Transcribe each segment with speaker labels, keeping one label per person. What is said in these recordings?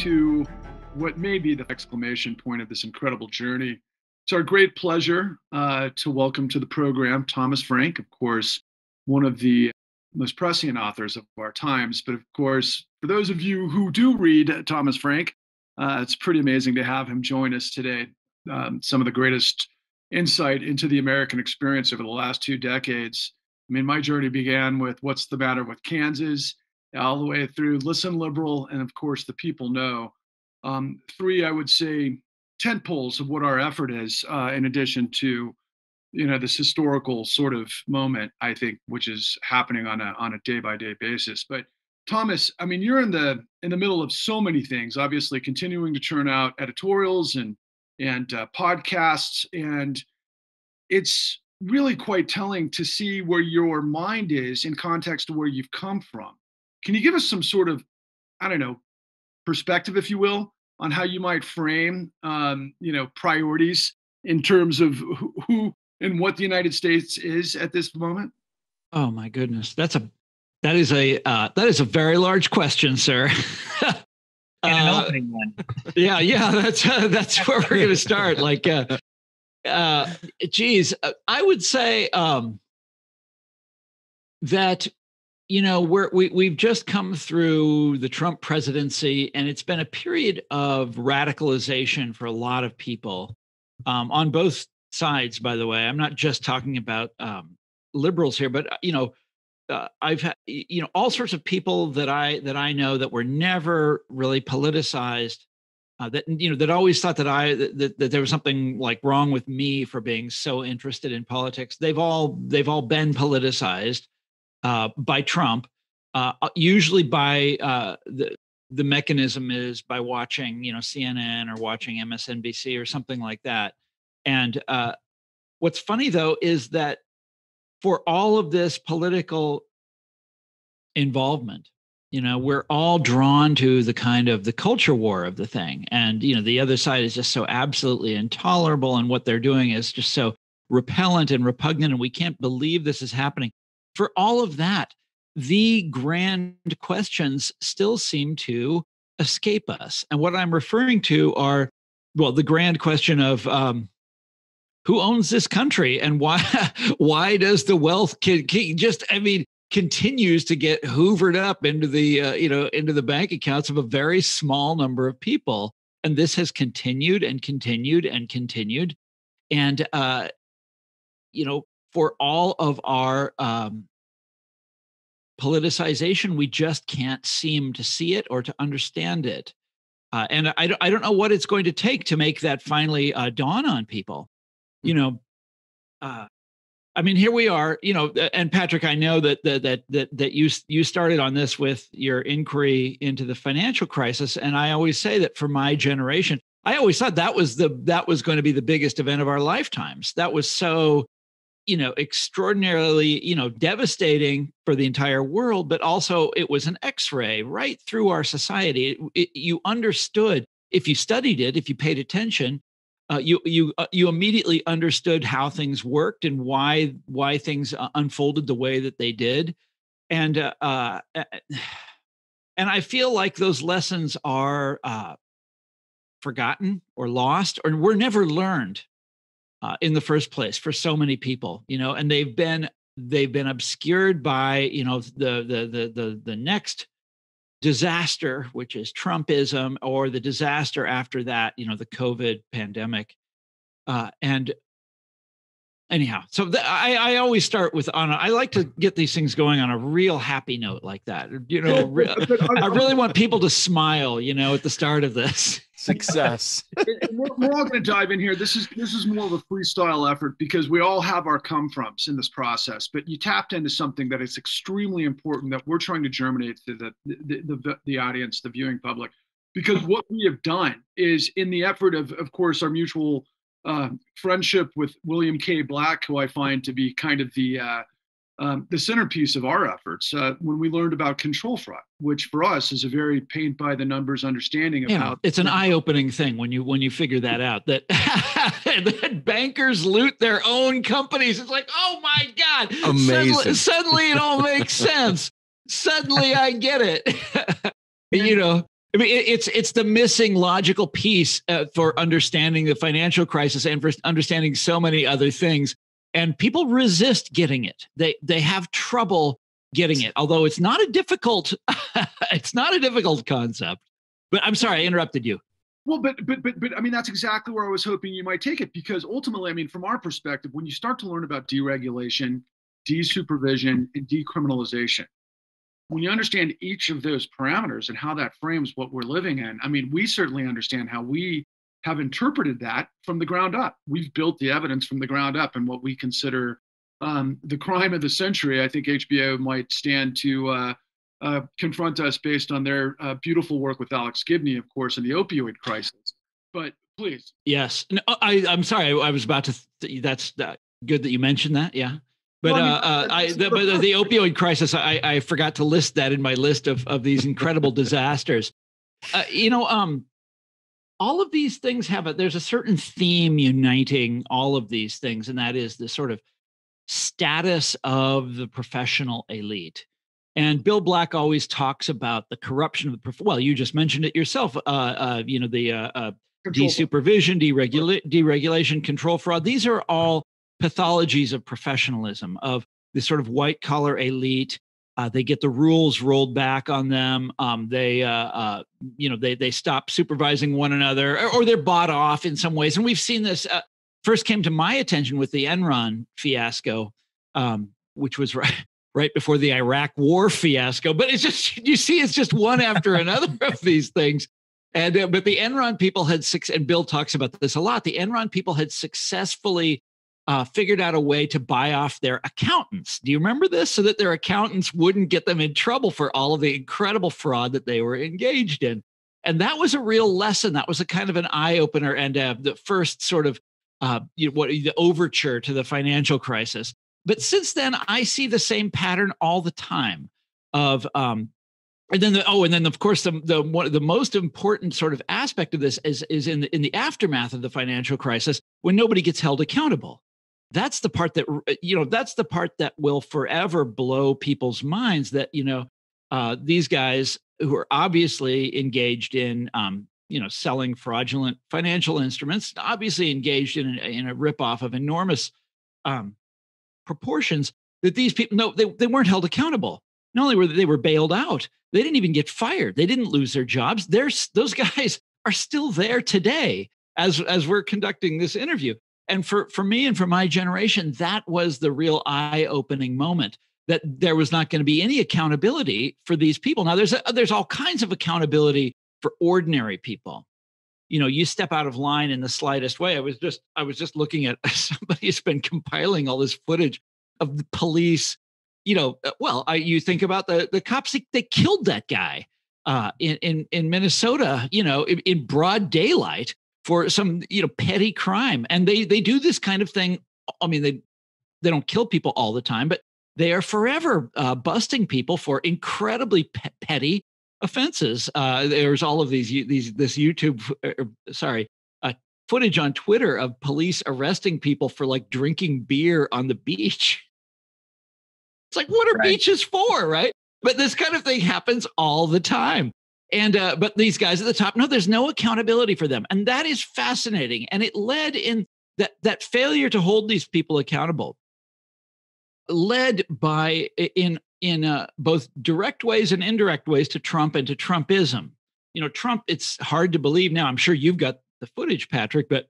Speaker 1: to what may be the exclamation point of this incredible journey. It's our great pleasure uh, to welcome to the program Thomas Frank, of course, one of the most prescient authors of our times. But of course, for those of you who do read Thomas Frank, uh, it's pretty amazing to have him join us today. Um, some of the greatest insight into the American experience over the last two decades. I mean, my journey began with What's the Matter with Kansas, all the way through. Listen Liberal, and of course, The People No. Um, three, I would say, tent poles of what our effort is, uh, in addition to you know this historical sort of moment i think which is happening on a on a day by day basis. But thomas i mean you're in the in the middle of so many things obviously continuing to churn out editorials and and uh, podcasts and it's really quite telling to see where your mind is in context to where you've come from can you give us some sort of i don't know perspective if you will on how you might frame um, you know priorities in terms of who and what the United States is at this moment?
Speaker 2: Oh my goodness, that's a that is a uh, that is a very large question, sir.
Speaker 3: an uh, opening one.
Speaker 2: yeah, yeah, that's uh, that's where we're going to start. Like, uh, uh, geez, uh, I would say um, that you know we're we we've just come through the Trump presidency, and it's been a period of radicalization for a lot of people um, on both sides, by the way. I'm not just talking about um, liberals here, but uh, you know, uh, I've had you know all sorts of people that I that I know that were never really politicized. Uh, that you know that always thought that I that, that there was something like wrong with me for being so interested in politics. They've all they've all been politicized uh, by Trump, uh, uh usually by uh, the the mechanism is by watching you know CNN or watching MSNBC or something like that. And uh, what's funny though is that for all of this political involvement, you know, we're all drawn to the kind of the culture war of the thing. And, you know, the other side is just so absolutely intolerable. And what they're doing is just so repellent and repugnant. And we can't believe this is happening. For all of that, the grand questions still seem to escape us. And what I'm referring to are, well, the grand question of um, who owns this country and why why does the wealth just i mean continues to get hoovered up into the uh, you know into the bank accounts of a very small number of people and this has continued and continued and continued and uh you know for all of our um politicization we just can't seem to see it or to understand it uh, and I, I don't know what it's going to take to make that finally uh, dawn on people you know, uh, I mean, here we are, you know, and Patrick, I know that that that that that you you started on this with your inquiry into the financial crisis, and I always say that for my generation, I always thought that was the that was going to be the biggest event of our lifetimes. That was so, you know, extraordinarily, you know, devastating for the entire world, but also it was an X-ray right through our society. It, it, you understood if you studied it, if you paid attention, uh, you you uh, you immediately understood how things worked and why why things uh, unfolded the way that they did, and uh, uh, and I feel like those lessons are uh, forgotten or lost or were never learned in the first place for so many people. You know, and they've been they've been obscured by you know the the the the, the next disaster, which is Trumpism, or the disaster after that, you know, the COVID pandemic. Uh, and anyhow, so the, I, I always start with on. A, I like to get these things going on a real happy note like that. You know, re- I really want people to smile. You know, at the start of this.
Speaker 4: Success.
Speaker 1: we're, we're, all going to dive in here. This is this is more of a freestyle effort because we all have our come froms in this process. But you tapped into something that is extremely important that we're trying to germinate to the the, the, the audience, the viewing public, because what we have done is in the effort of, of course, our mutual uh, friendship with William K. Black, who I find to be kind of the uh, um, the centerpiece of our efforts uh, when we learned about control fraud, which for us is a very paint by the numbers understanding of
Speaker 2: yeah,
Speaker 1: how
Speaker 2: it's an eye opening thing when you when you figure that out that, that bankers loot their own companies. It's like, oh my god,
Speaker 4: amazing!
Speaker 2: Suddenly, suddenly it all makes sense. suddenly I get it. you know, I mean, it's it's the missing logical piece uh, for understanding the financial crisis and for understanding so many other things. And people resist getting it. They they have trouble getting it. Although it's not a difficult, it's not a difficult concept. But I'm sorry, I interrupted you.
Speaker 1: Well, but but but but I mean that's exactly where I was hoping you might take it because ultimately, I mean, from our perspective, when you start to learn about deregulation, desupervision, and decriminalization, when you understand each of those parameters and how that frames what we're living in, I mean, we certainly understand how we have interpreted that from the ground up. We've built the evidence from the ground up and what we consider um, the crime of the century. I think HBO might stand to uh, uh, confront us based on their uh, beautiful work with Alex Gibney, of course, in the opioid crisis. But please.
Speaker 2: Yes. No, I, I'm sorry. I, was about to. Th- that's that, good that you mentioned that. Yeah. But well, I, mean, uh, uh I the, but the, the opioid crisis, I, I forgot to list that in my list of of these incredible disasters. Uh, you know, um, all of these things have a there's a certain theme uniting all of these things, and that is the sort of status of the professional elite. And Bill Black always talks about the corruption of the prof- well, you just mentioned it yourself. Uh, uh, you know the uh, uh desupervision, deregula- deregulation, control fraud. These are all pathologies of professionalism of this sort of white collar elite. Uh, they get the rules rolled back on them. Um, they, uh, uh, you know, they they stop supervising one another, or, or, they're bought off in some ways. And we've seen this. Uh, first came to my attention with the Enron fiasco, um, which was right right before the Iraq War fiasco. But it's just you see, it's just one after another of these things. And uh, but the Enron people had six, and Bill talks about this a lot. The Enron people had successfully uh, figured out a way to buy off their accountants. Do you remember this? So that their accountants wouldn't get them in trouble for all of the incredible fraud that they were engaged in. And that was a real lesson. That was a kind of an eye opener and uh, the first sort of uh, you know, what the overture to the financial crisis. But since then, I see the same pattern all the time of um, and then the, oh and then of course the the one the most important sort of aspect of this is is in the in the aftermath of the financial crisis when nobody gets held accountable that's the part that you know that's the part that will forever blow people's minds that you know uh, these guys who are obviously engaged in um, you know selling fraudulent financial instruments obviously engaged in in a ripoff of enormous um, proportions that these people no they, they weren't held accountable. Not only were they, they were bailed out they didn't even get fired. They didn't lose their jobs. There's those guys are still there today as as we're conducting this interview and for for me and for my generation that was the real eye-opening moment that there was not going to be any accountability for these people. Now there's a, there's all kinds of accountability for ordinary people. You know you step out of line in the slightest way. I was just i was just looking at somebody's been compiling all this footage of the police. You know uh, well I, you think about the the cops they, they killed that guy uh, in in in minnesota you know in, in broad daylight for some you know petty crime. And they they do this kind of thing i mean they they don't kill people all the time but they are forever uh, busting people for incredibly pe- petty offenses. Uh, there's all of these these this youtube uh, uh, sorry uh, footage on twitter of police arresting people for like drinking beer on the beach. It's like what are right. beaches for right? But this kind of thing happens all the time and uh, but these guys at the top, no, there's no accountability for them, and that is fascinating. And it led in that that failure to hold these people accountable, led by in in uh, both direct ways and indirect ways to Trump and to Trumpism. You know, Trump. It's hard to believe now. I'm sure you've got the footage, Patrick, but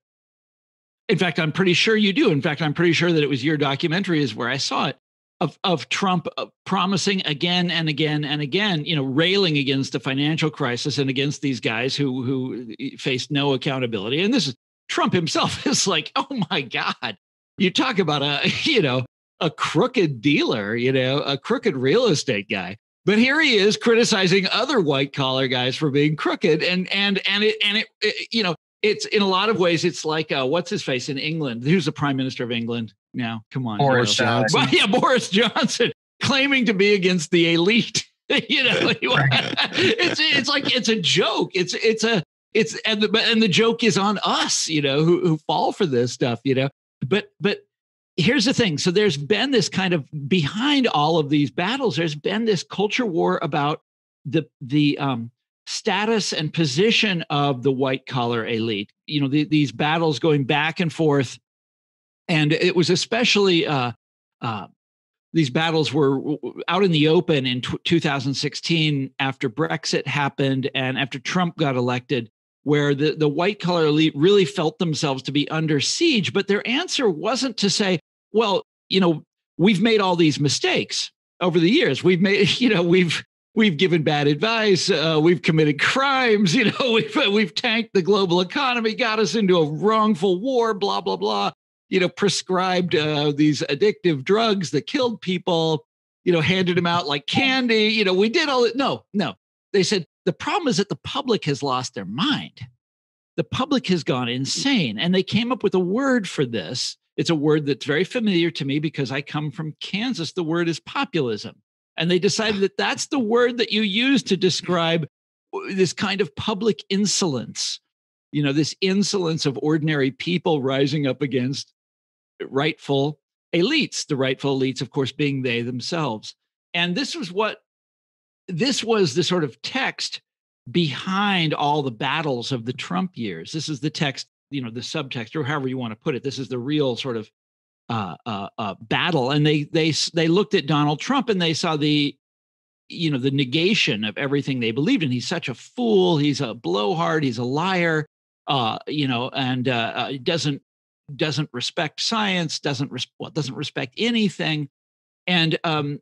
Speaker 2: in fact, I'm pretty sure you do. In fact, I'm pretty sure that it was your documentary is where I saw it of of Trump uh, promising again and again and again, you know, railing against the financial crisis and against these guys who who faced no accountability. And this is Trump himself is like, oh my God, you talk about a you know a crooked dealer, you know, a crooked real estate guy. But here he is criticizing other white collar guys for being crooked, and and and it and it, it you know it's in a lot of ways it's like uh, what's his face in England? Who's the prime minister of England now? Come on,
Speaker 3: Boris Johnson.
Speaker 2: yeah, Boris Johnson claiming to be against the elite. you know, it's it's like it's a joke. It's it's a it's and the and the joke is on us. You know, who who fall for this stuff. You know, but but here's the thing. So there's been this kind of behind all of these battles. There's been this culture war about the the um status and position of the white collar elite. You know, the, these battles going back and forth. And it was especially uh, uh, these battles were out in the open in t- 2016 after Brexit happened and after Trump got elected, where the, the white collar elite really felt themselves to be under siege. But their answer wasn't to say, well, you know, we've made all these mistakes over the years. We've made, you know, we've we've given bad advice, uh, we've committed crimes, you know, we've we've tanked the global economy, got us into a wrongful war, blah blah blah you know, prescribed uh, these addictive drugs that killed people, you know, handed them out like candy. You know, we did all it. No, no. They said the problem is that the public has lost their mind. The public has gone insane. And they came up with a word for this. It's a word that's very familiar to me because I come from Kansas. The word is populism. And they decided that that's the word that you use to describe this kind of public insolence you know this insolence of ordinary people rising up against rightful elites, the rightful elites, of course, being they themselves. And this was what this was the sort of text behind all the battles of the Trump years. This is the text, you know, the subtext, or however you want to put it. This is the real sort of uh, uh, uh, battle. And they they they looked at Donald Trump and they saw the you know the negation of everything they believed in. He's such a fool. He's a blowhard. He's a liar. Uh, you know, and uh, uh doesn't doesn't respect science, doesn't res- well, doesn't respect anything, and um,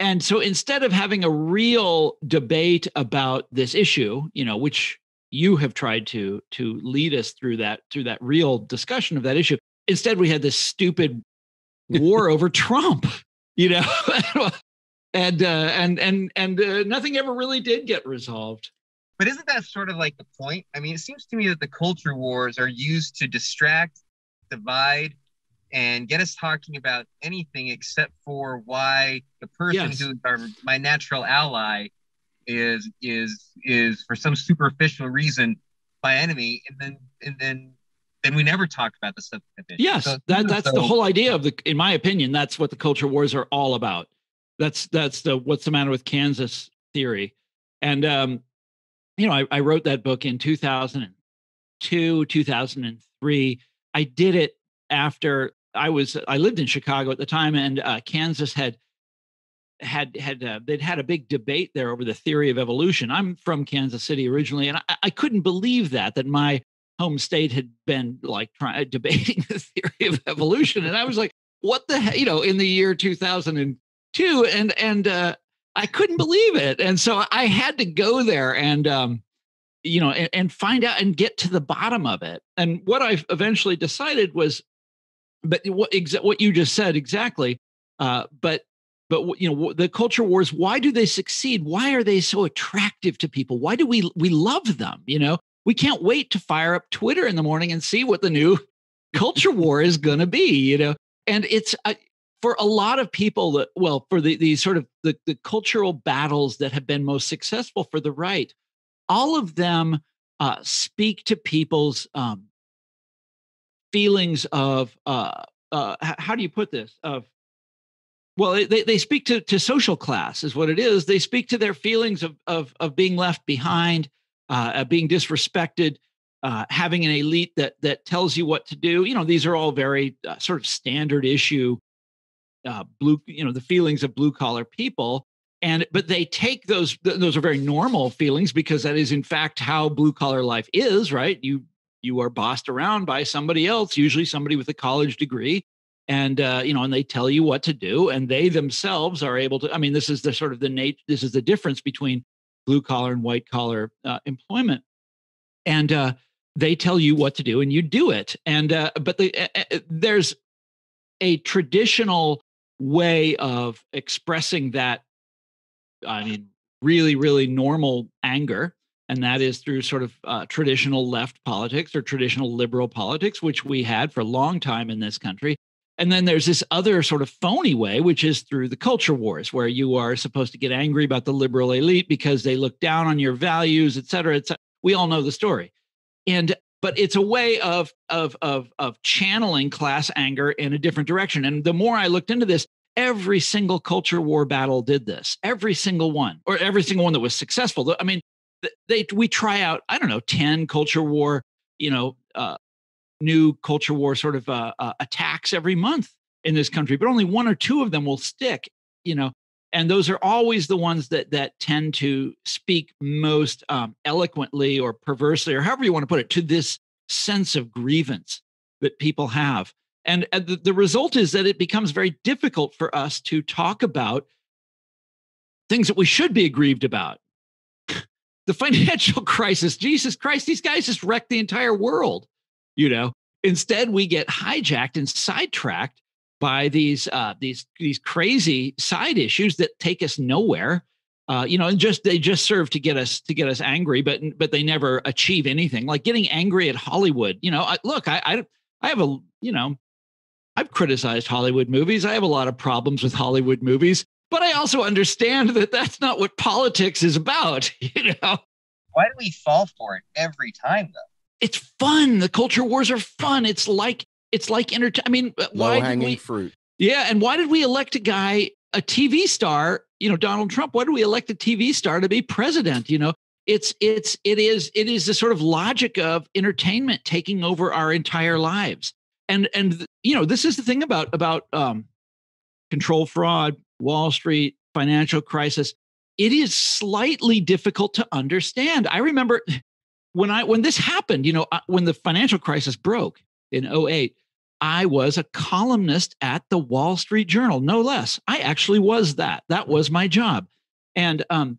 Speaker 2: and so instead of having a real debate about this issue, you know, which you have tried to to lead us through that through that real discussion of that issue, instead we had this stupid war over Trump, you know, and uh, and and and uh, nothing ever really did get resolved.
Speaker 4: But isn't that sort of like the point? I mean, it seems to me that the culture wars are used to distract divide and get us talking about anything except for why the person yes. who's our, my natural ally is is is for some superficial reason my enemy and then and then then we never talk about the stuff
Speaker 2: yes so, that, that's so, the whole idea of the in my opinion that's what the culture wars are all about. That's that's the what's the matter with kansas theory. And um you know i, I wrote that book in 2002 2003 I did it after I was I lived in Chicago at the time, and uh, Kansas had had had uh, they'd had a big debate there over the theory of evolution. I'm from Kansas City originally, and I, I couldn't believe that that my home state had been like trying debating the theory of evolution, and I was like, what the you know, in the year 2002, and and uh, I couldn't believe it, and so I had to go there and um, you know, and, and find out and get to the bottom of it. And what I eventually decided was, but what exa- what you just said exactly. Uh, but but you know the culture wars. Why do they succeed? Why are they so attractive to people? Why do we we love them? You know, we can't wait to fire up Twitter in the morning and see what the new culture war is going to be. You know, and it's. Uh, for a lot of people that well for the, the sort of the, the cultural battles that have been most successful for the right all of them uh, speak to people's um, feelings of uh, uh, how do you put this? Of well they, they speak to, to social class is what it is. They speak to their feelings of, of, of being left behind uh, being disrespected uh, having an elite that that tells you what to do. You know these are all very uh, sort of standard issue uh, blue you know the feelings of blue collar people and but they take those those are very normal feelings because that is in fact how blue collar life is right? You you are bossed around by somebody else usually somebody with a college degree. And uh, you know and they tell you what to do and they themselves are able to i mean this is the sort of the nature this is the difference between blue collar and white collar uh, employment. And uh, they tell you what to do and you do it. And uh, but the, there's a traditional way of expressing that I mean, really, really normal anger. And that is through sort of uh, traditional left politics or traditional liberal politics, which we had for a long time in this country. And then there's this other sort of phony way, which is through the culture wars, where you are supposed to get angry about the liberal elite because they look down on your values, et cetera, et cetera. We all know the story. And but it's a way of of of of channeling class anger in a different direction. And the more I looked into this, every single culture war battle did this every single one or every single one that was successful i mean they we try out I don't know ten culture war you know uh, new culture war sort of uh, uh, attacks every month in this country, but only one or two of them will stick. You know, and those are always the ones that that tend to speak most um, eloquently or perversely or however you want to put it to this sense of grievance that people have and, and the, the result is that it becomes very difficult for us to talk about things that we should be aggrieved about the financial crisis jesus christ these guys just wrecked the entire world you know instead we get hijacked and sidetracked by these uh, these these crazy side issues that take us nowhere. Uh, you know, and just they just serve to get us to get us angry, but but they never achieve anything. Like getting angry at Hollywood. You know, I, look, I, I I have a you know, I've criticized Hollywood movies. I have a lot of problems with Hollywood movies, but I also understand that that's not what politics is about. You know,
Speaker 4: why do we fall for it every time though?
Speaker 2: It's fun. The culture wars are fun. It's like it's like entertain. I mean, uh, why?
Speaker 5: low hanging fruit.
Speaker 2: Yeah, and why did we elect a guy, a TV star? You know, Donald Trump. Why did we elect a TV star to be president? You know, it's it's it is it is the sort of logic of entertainment taking over our entire lives. And and you know, this is the thing about about um, control fraud, Wall Street, financial crisis. It is slightly difficult to understand. I remember when I when this happened. You know, uh, when the financial crisis broke in 08, I was a columnist at the Wall Street Journal, no less. I actually was that. That was my job. And um,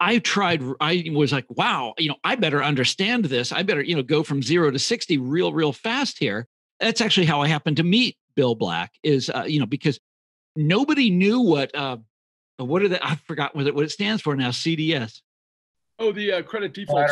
Speaker 2: I tried, I was like, wow, you know, I better understand this. I better, you know, go from zero to 60 real, real fast here. That's actually how I happened to meet Bill Black, is, uh, you know, because nobody knew what, uh, what are the, I forgot what it, what it stands for now, CDS.
Speaker 1: Oh, the uh, credit default.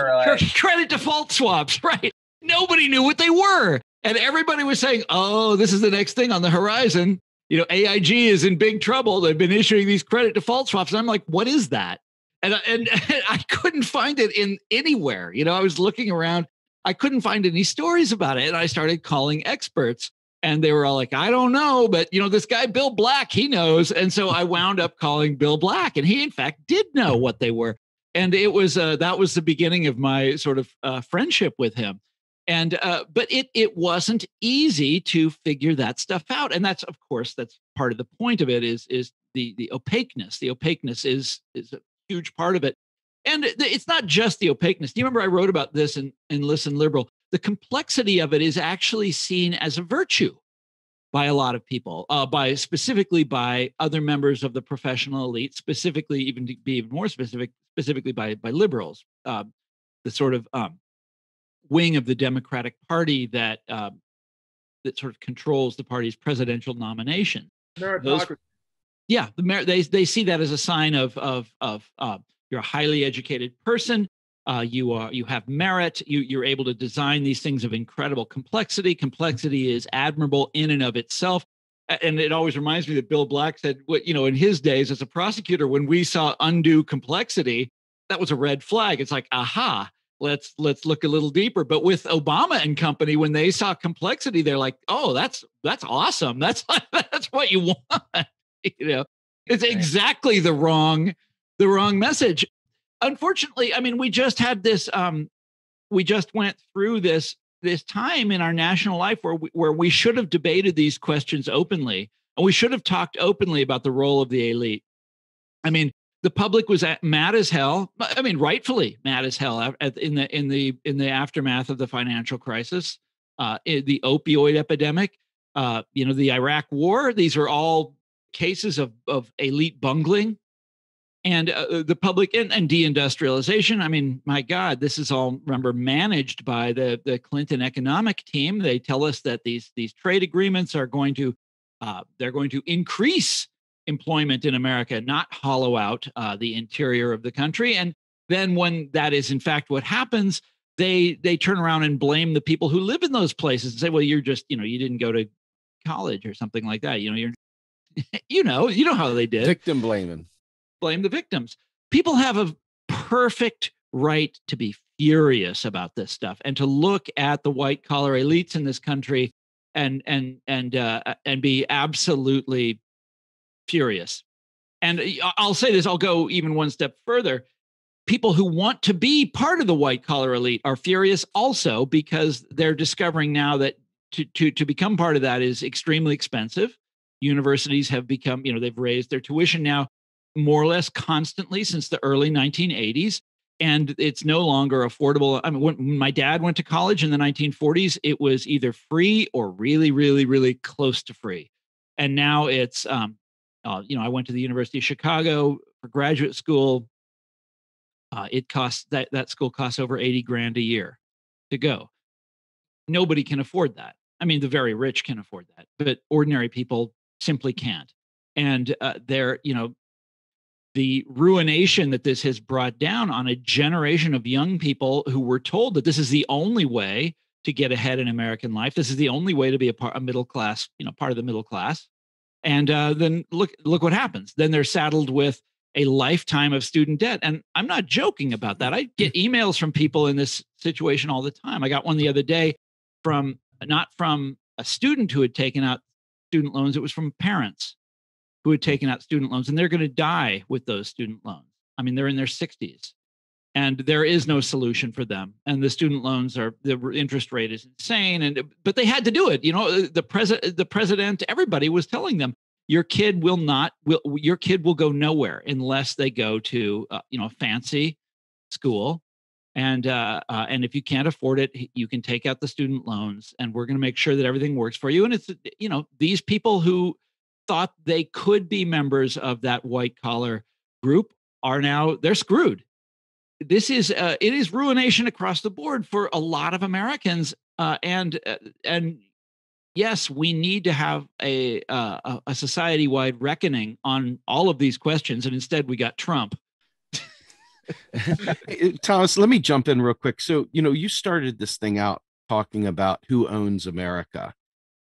Speaker 2: Credit default swaps, right? Nobody knew what they were. And everybody was saying, oh, this is the next thing on the horizon. You know, AIG is in big trouble. They've been issuing these credit default swaps. And I'm like, what is that? And, and, and I couldn't find it in anywhere. You know, I was looking around, I couldn't find any stories about it. And I started calling experts and they were all like, I don't know, but you know, this guy, Bill Black, he knows. And so I wound up calling Bill Black and he in fact did know what they were. And it was, uh, that was the beginning of my sort of uh, friendship with him and uh, but it it wasn't easy to figure that stuff out and that's of course that's part of the point of it is is the the opaqueness the opaqueness is is a huge part of it and it's not just the opaqueness. Do you remember i wrote about this in in listen liberal? The complexity of it is actually seen as a virtue by a lot of people uh, by specifically by other members of the professional elite specifically even to be even more specific specifically by by liberals uh, the sort of um, wing of the Democratic Party that uh, that sort of controls the party's presidential nomination.
Speaker 1: Those,
Speaker 2: yeah, the mer- they they see that as a sign of of of uh, you're a highly educated person. Uh, you are you have merit. You you're able to design these things of incredible complexity. Complexity is admirable in and of itself. And it always reminds me that Bill Black said, "What you know, in his days as a prosecutor, when we saw undue complexity, that was a red flag. It's like, aha, let's let's look a little deeper but with obama and company when they saw complexity they're like oh that's that's awesome that's that's what you want you know it's exactly the wrong the wrong message unfortunately i mean we just had this um we just went through this this time in our national life where we, where we should have debated these questions openly and we should have talked openly about the role of the elite i mean the public was mad as hell. I mean, rightfully mad as hell at, in the in the in the aftermath of the financial crisis, uh, the opioid epidemic, uh, you know, the Iraq War. These are all cases of of elite bungling, and uh, the public and, and deindustrialization. I mean, my God, this is all remember managed by the the Clinton economic team. They tell us that these these trade agreements are going to uh, they're going to increase employment in America, not hollow out uh, the interior of the country. And then when that is in fact what happens, they they turn around and blame the people who live in those places and say, well, you're just, you know, you didn't go to college or something like that. You know, you're you know, you know how they did.
Speaker 5: Victim blaming.
Speaker 2: Blame the victims. People have a perfect right to be furious about this stuff and to look at the white collar elites in this country and and and uh, and be absolutely furious. And uh, I'll say this, I'll go even one step further. people who want to be part of the white collar elite are furious also because they're discovering now that to, to, to become part of that is extremely expensive. Universities have become, you know, they've raised their tuition now more or less constantly since the early 1980s. And it's no longer affordable. I mean, when my dad went to college in the 1940s, it was either free or really, really, really close to free. And now it's, um, uh, you know, I went to the University of Chicago for graduate school. Uh, it costs that that school costs over 80 grand a year to go. Nobody can afford that. I mean, the very rich can afford that, but ordinary people simply can't. And uh, they're, you know, the ruination that this has brought down on a generation of young people who were told that this is the only way to get ahead in American life. This is the only way to be a part, a middle class, you know, part of the middle class. And uh, then look, look what happens. Then they're saddled with a lifetime of student debt. And I'm not joking about that. I get emails from people in this situation all the time. I got one the other day from not from a student who had taken out student loans, it was from parents who had taken out student loans and they're going to die with those student loans. I mean, they're in their 60s and there is no solution for them. And the student loans are the interest rate is insane. And but they had to do it. You know, the president, the president, everybody was telling them your kid will not will your kid will go nowhere unless they go to uh, you know fancy school and uh, uh, and if you can't afford it you can take out the student loans and we're going to make sure that everything works for you and it's you know these people who thought they could be members of that white collar group are now they're screwed. This is uh, it is ruination across the board for a lot of americans uh, and uh, and yes we need to have a uh, a society wide reckoning on all of these questions and instead we got trump.
Speaker 5: Thomas let me jump in real quick. So you know you started this thing out talking about who owns america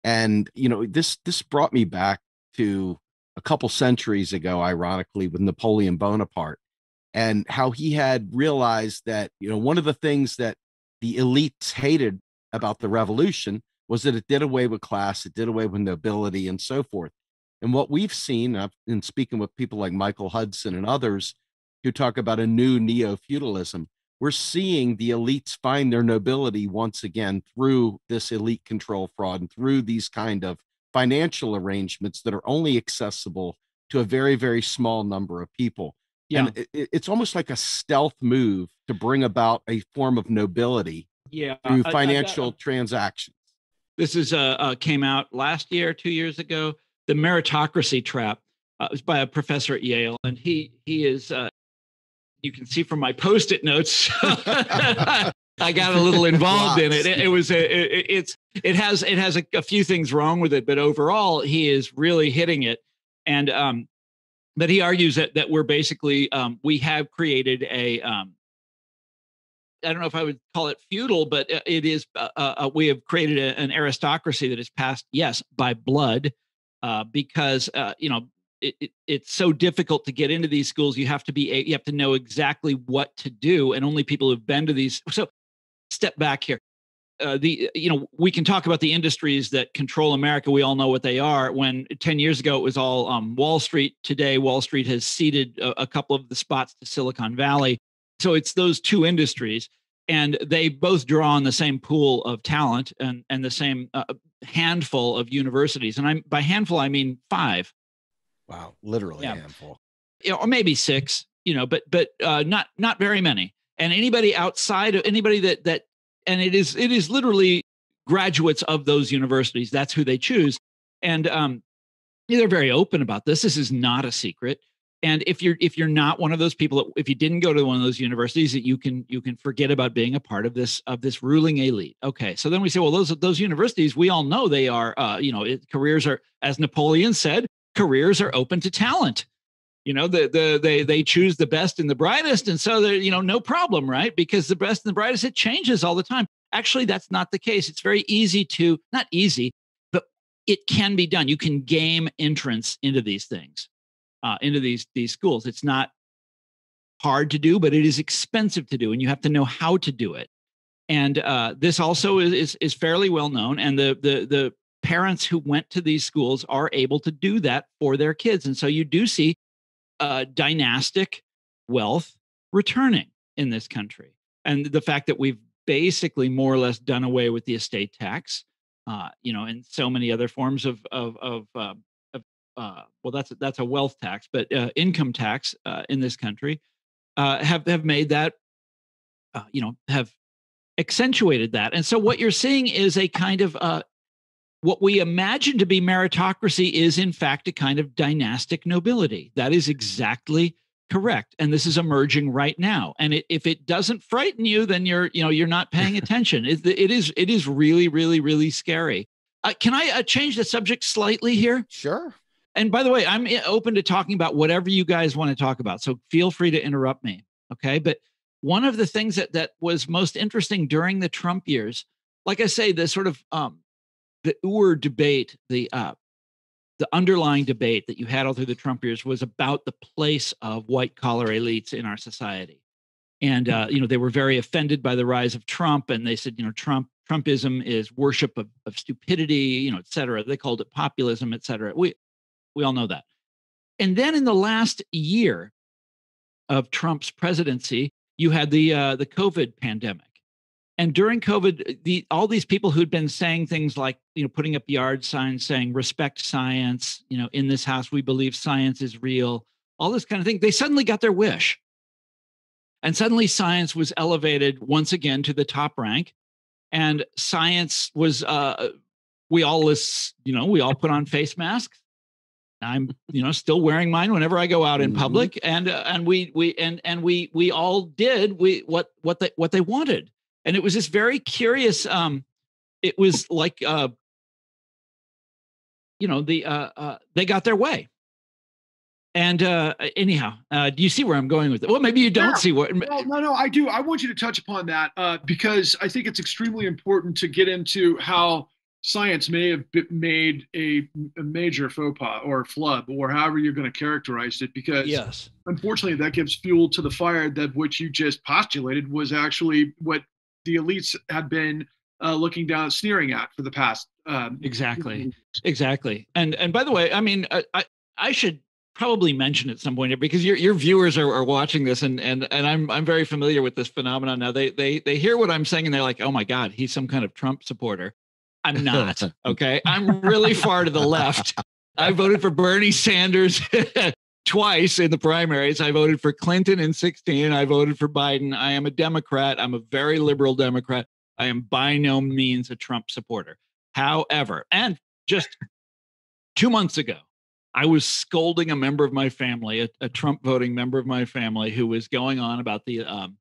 Speaker 5: and you know this this brought me back to a couple centuries ago, ironically, with Napoleon Bonaparte, and how he had realized that, you know, one of the things that the elites hated about the revolution was that it did away with class, it did away with nobility, and so forth. And what we've seen, uh, in speaking with people like Michael Hudson and others who talk about a new neo feudalism, we're seeing the elites find their nobility once again through this elite control fraud and through these kind of financial arrangements that are only accessible to a very very small number of people yeah. and it, it's almost like a stealth move to bring about a form of nobility
Speaker 2: yeah
Speaker 5: through financial I, I, I, transactions
Speaker 2: this is uh, uh, came out last year two years ago the meritocracy trap uh, it was by a professor at yale and he he is uh, you can see from my post-it notes I got a little involved in it. it. It, was a, it, it's it has it has a, a, few things wrong with it, but overall he is really hitting it. And um, but he argues that that we're basically um, we have created a um, I don't know if I would call it feudal, but uh, it is uh, uh, uh, we have created a, an aristocracy that is passed yes by blood uh, because uh, you know it, it, it's so difficult to get into these schools you have to be you have to know exactly what to do and only people who've been to these so step back here. Uh, the you know we can talk about the industries that control America. We all know what they are. When ten years ago it was all um, Wall Street. Today Wall Street has ceded a, a, couple of the spots to Silicon Valley. So it's those two industries, and they both draw on the same pool of talent and and the same uh, handful of universities. And I'm by handful I mean five.
Speaker 5: Wow, literally yeah. a handful.
Speaker 2: You know, or maybe six. You know, but but uh, not not very many and anybody outside of anybody that that and it is it is literally graduates of those universities that's who they choose and um they're very open about this this is not a secret and if you're if you're not one of those people if you didn't go to one of those universities that you can you can forget about being a part of this of this ruling elite okay so then we say well those those universities we all know they are uh, you know it, careers are as napoleon said careers are open to talent you know the, the they they choose the best and the brightest. And so they're you know no problem right? Because the best and the brightest it changes all the time. Actually that's not the case. It's very easy to not easy but it can be done. You can game entrance into these things uh, into these these schools. It's not hard to do but it is expensive to do and you have to know how to do it. And uh, this also is, is is fairly well known and the the the parents who went to these schools are able to do that for their kids. And so you do see uh, dynastic wealth returning in this country. And the fact that we've basically more or less done away with the estate tax, uh, you know, and so many other forms of of of, uh, of uh, well, that's that's a wealth tax, but uh, income tax uh, in this country uh, have have made that, you know, have accentuated that. And so what you're seeing is a kind of what we imagine to be meritocracy is in fact a kind of dynastic nobility. That is exactly correct. And this is emerging right now. And it, if it doesn't frighten you then you're you know you're not paying attention. It, it is it is really really really scary. Uh, can i uh, change the subject slightly here?
Speaker 5: sure.
Speaker 2: And by the way i'm eh, open to talking about whatever you guys want to talk about so feel free to interrupt me okay? But one of the things that that was most interesting during the trump years like i say the sort of um the Ur debate, the uh, the underlying debate that you had all through the Trump years was about the place of white collar elites in our society. And uh, you know, they were very offended by the rise of Trump, and they said, you know, Trump Trumpism is worship of, of stupidity, you know, et cetera. They called it populism, et cetera. We we all know that. And then in the last year of Trump's presidency, you had the uh, the COVID pandemic, and during COVID, the all these people who'd been saying things like, you know, putting up yard signs saying respect science, you know, in this house we believe science is real, all this kind of thing, they suddenly got their wish. And suddenly science was elevated once again to the top rank. And science was uh we all list, you know, we all put on face masks. I'm, you know, still wearing mine whenever I go out in mm-hmm. public, and uh, and we we and and we we all did we what what they what they wanted and it was this very curious um it was like uh you know the uh, uh they got their way. And uh anyhow uh do you see where i'm going with it? Well maybe you don't yeah. see what
Speaker 1: no, no no i do. I want you to touch upon that uh because i think it's extremely important to get into how science may have made a, a, major faux pas or flub or however you're going to characterize it because
Speaker 2: yes.
Speaker 1: unfortunately that gives fuel to the fire that what you just postulated was actually what the elites had been uh, looking down, sneering at for the past. Um,
Speaker 2: exactly, exactly. And and by the way, I mean, I I, I should probably mention at some point because your your viewers are, are watching this and and and I'm I'm very familiar with this phenomenon now. They they they hear what I'm saying and they're like, oh my god, he's some kind of Trump supporter. I'm not. Okay, I'm really far to the left. I voted for Bernie Sanders twice in the primaries. I voted for Clinton in 16. I voted for Biden. I am a Democrat. I'm a very liberal Democrat. I am by no means a Trump supporter. However, and just two months ago, I was scolding a member of my family, a, a Trump voting member of my family, who was going on about the um,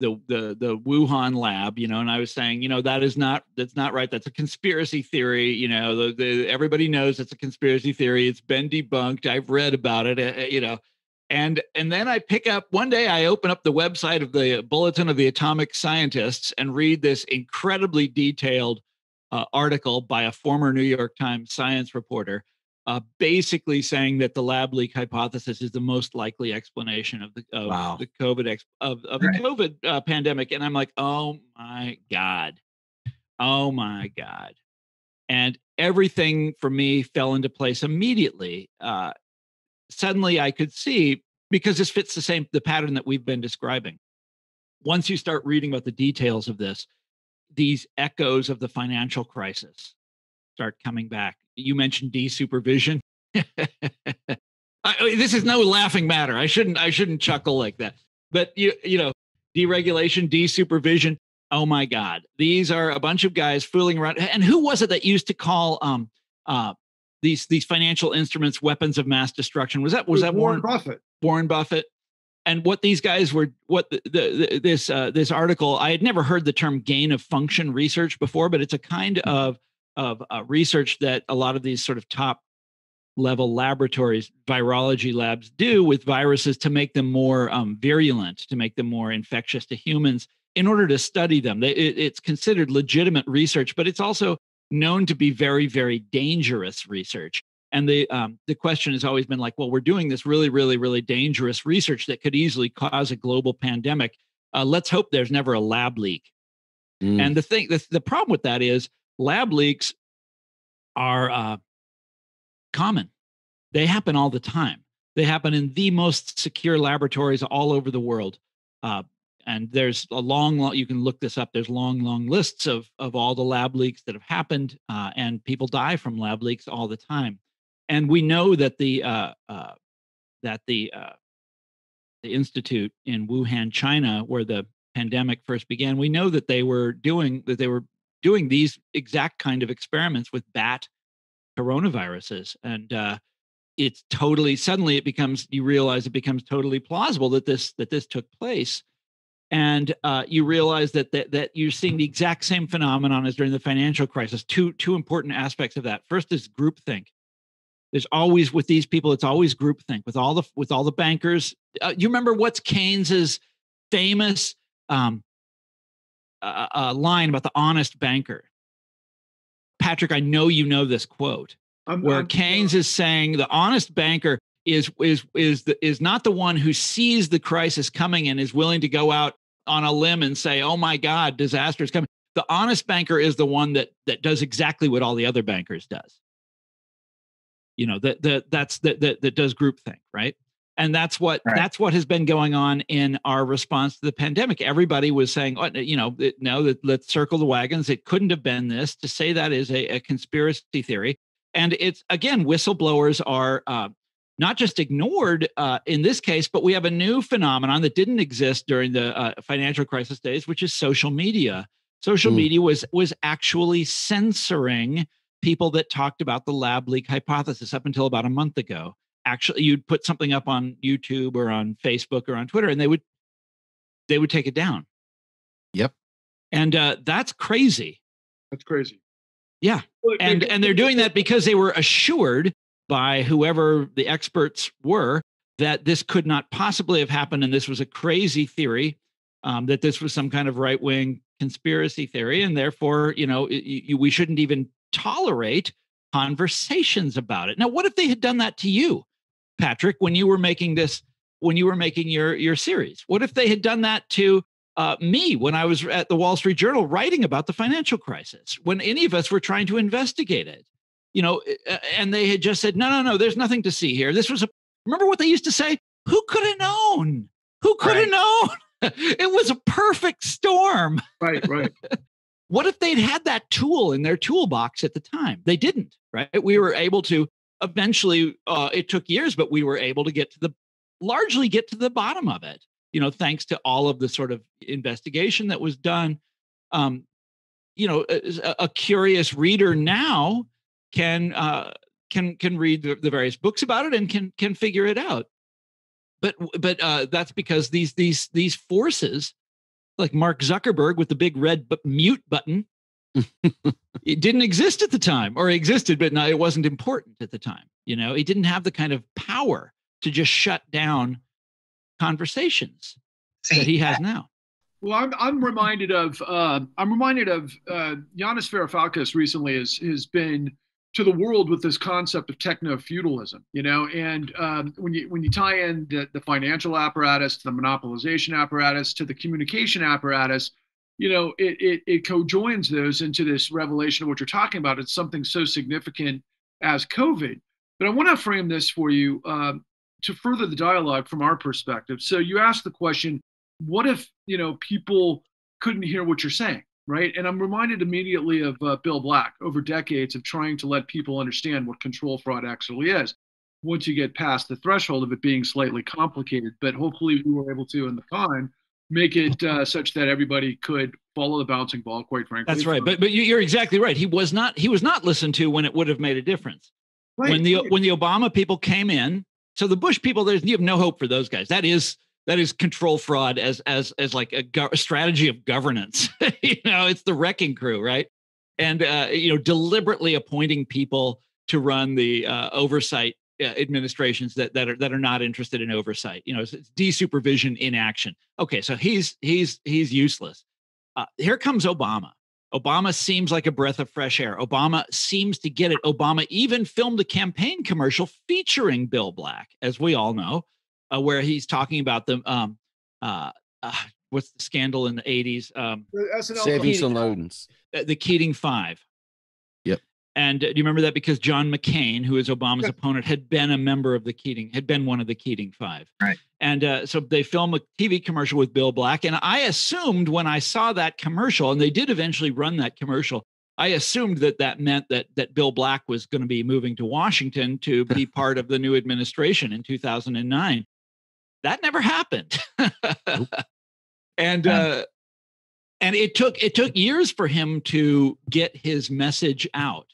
Speaker 2: the the the Wuhan lab, you know, and I was saying, you know, that is not that's not right. That's a conspiracy theory. You know, the, the everybody knows it's a conspiracy theory. It's been debunked. I've read about it. Uh, you know, and and then I pick up one day. I open up the website of the Bulletin of the Atomic Scientists and read this incredibly detailed uh, article by a former New York Times science reporter uh, basically saying that the lab leak hypothesis is the most likely explanation of the of wow. the COVID ex- of, of the COVID uh, pandemic. And I'm like, oh my god, oh my god, and everything for me fell into place immediately. Uh, suddenly, I could see because this fits the same the pattern that we've been describing. Once you start reading about the details of this, these echoes of the financial crisis start coming back you mentioned desupervision. I, this is no laughing matter. I shouldn't I shouldn't chuckle like that. But you you know, deregulation, desupervision. Oh my God, these are a bunch of guys fooling around. And who was it that used to call um uh these these financial instruments weapons of mass destruction? Was that was, was that
Speaker 1: Warren, Warren Buffett?
Speaker 2: Warren Buffett. And what these guys were, what the, the, this uh, this article, I had never heard the term gain of function research before, but it's a kind of of uh, research that a lot of these sort of top level laboratories, virology labs do with viruses to make them more um, virulent, to make them more infectious to humans in order to study them. They, it, it's considered legitimate research, but it's also known to be very, very dangerous research. And the um, the question has always been like, well, we're doing this really, really, really dangerous research that could easily cause a global pandemic. Uh, let's hope there's never a lab leak. Mm. And the thing, the, the problem with that is lab leaks are uh, common. They happen all the time. They happen in the most secure laboratories all over the world. Uh, and there's a long, long, you can look this up. There's long, long lists of of all the lab leaks that have happened, uh, and people die from lab leaks all the time. And we know that the uh, uh, that the uh, the institute in Wuhan, China, where the pandemic first began, we know that they were doing that they were doing these exact kind of experiments with bat coronaviruses, and uh, it's totally suddenly it becomes you realize it becomes totally plausible that this that this took place and uh, you realize that, that that you're seeing the exact same phenomenon as during the financial crisis. Two two important aspects of that. First is groupthink. There's always with these people, it's always groupthink with all the with all the bankers. Uh, you remember what's Keynes's famous um, uh, uh, line about the honest banker? Patrick, I know you know this quote, I'm, where I'm, Keynes is saying the honest banker is is is the, is not the one who sees the crisis coming and is willing to go out on a limb and say, "Oh my God, disaster is coming." The honest banker is the one that that does exactly what all the other bankers does. You know that that that's that that that does groupthink, right? And that's what right. that's what has been going on in our response to the pandemic. Everybody was saying, oh, you know, no, let's circle the wagons. It couldn't have been this. To say that is a, a conspiracy theory, and it's again, whistleblowers are uh, not just ignored uh, in this case, but we have a new phenomenon that didn't exist during the uh, financial crisis days, which is social media. Social mm. media was was actually censoring people that talked about the lab leak hypothesis up until about a month ago. Actually, you'd put something up on YouTube or on Facebook or on Twitter, and they would they would take it down.
Speaker 5: Yep,
Speaker 2: and uh, that's crazy.
Speaker 1: That's crazy.
Speaker 2: Yeah, and and they're doing that because they were assured by whoever the experts were that this could not possibly have happened and this was a crazy theory um, that this was some kind of right wing conspiracy theory and therefore you know it, it, we shouldn't even tolerate conversations about it now what if they had done that to you patrick when you were making this when you were making your your series what if they had done that to uh, me when i was at the wall street journal writing about the financial crisis when any of us were trying to investigate it you know, and they had just said, no, no, no, there's nothing to see here. This was a, remember what they used to say? Who could have known? Who could have known? it was a perfect storm.
Speaker 1: Right, right.
Speaker 2: what if they'd had that tool in their toolbox at the time? They didn't, right? We were able to eventually, uh, it took years, but we were able to get to the, largely get to the bottom of it, you know, thanks to all of the sort of investigation that was done. Um, you know, a, a curious reader now can uh, can can read the, the, various books about it and can can figure it out. But but uh, that's because these these these forces, like Mark Zuckerberg with the big red but mute button, it didn't exist at the time, or existed, but no, it wasn't important at the time. You know, it didn't have the kind of power to just shut down conversations See, that he has now.
Speaker 1: Well, I'm, I'm reminded of uh, I'm reminded of uh, Yanis Varoufakis recently has has been to the world with this concept of techno feudalism, you know, and um, when you when you tie in the, the financial apparatus to the monopolization apparatus to the communication apparatus, you know, it, it it cojoins those into this revelation of what you're talking about. It's something so significant as COVID. But I want to frame this for you um, to further the dialogue from our perspective. So you asked the question, what if you know people couldn't hear what you're saying? right? And I'm reminded immediately of uh, Bill Black over decades of trying to let people understand what control fraud actually is. Once you get past the threshold of it being slightly complicated, but hopefully we were able to, in the time, make it uh, such that everybody could follow the bouncing ball. Quite frankly,
Speaker 2: that's right. But but you're exactly right. He was not he was not listened to when it would have made a difference. Right. When the right. when the Obama people came in, so the Bush people, there's you have no hope for those guys. That is that is control fraud as as as like a, go- a strategy of governance. you know, it's the wrecking crew, right? And uh, you know, deliberately appointing people to run the uh, oversight administrations that that are that are not interested in oversight. You know, it's, it's desupervision in action. Okay, so he's he's he's useless. Uh, here comes Obama. Obama seems like a breath of fresh air. Obama seems to get it. Obama even filmed a campaign commercial featuring Bill Black, as we all know uh, where he's talking about the um uh, uh what's the scandal in the 80s um
Speaker 5: savings and loans
Speaker 2: the Keating Five. And do you remember that? Because John McCain, who is Obama's
Speaker 1: Yeah.
Speaker 2: opponent, had been a member of the Keating, had been one of the Keating Five.
Speaker 4: Right.
Speaker 2: And uh, so they film a TV commercial with Bill Black. And I assumed when I saw that commercial, and they did eventually run that commercial, I assumed that that meant that that Bill Black was going to be moving to Washington to be part of the new administration in 2009. That never happened. and
Speaker 3: Yeah.
Speaker 2: uh, and it took it took years for him to get his message out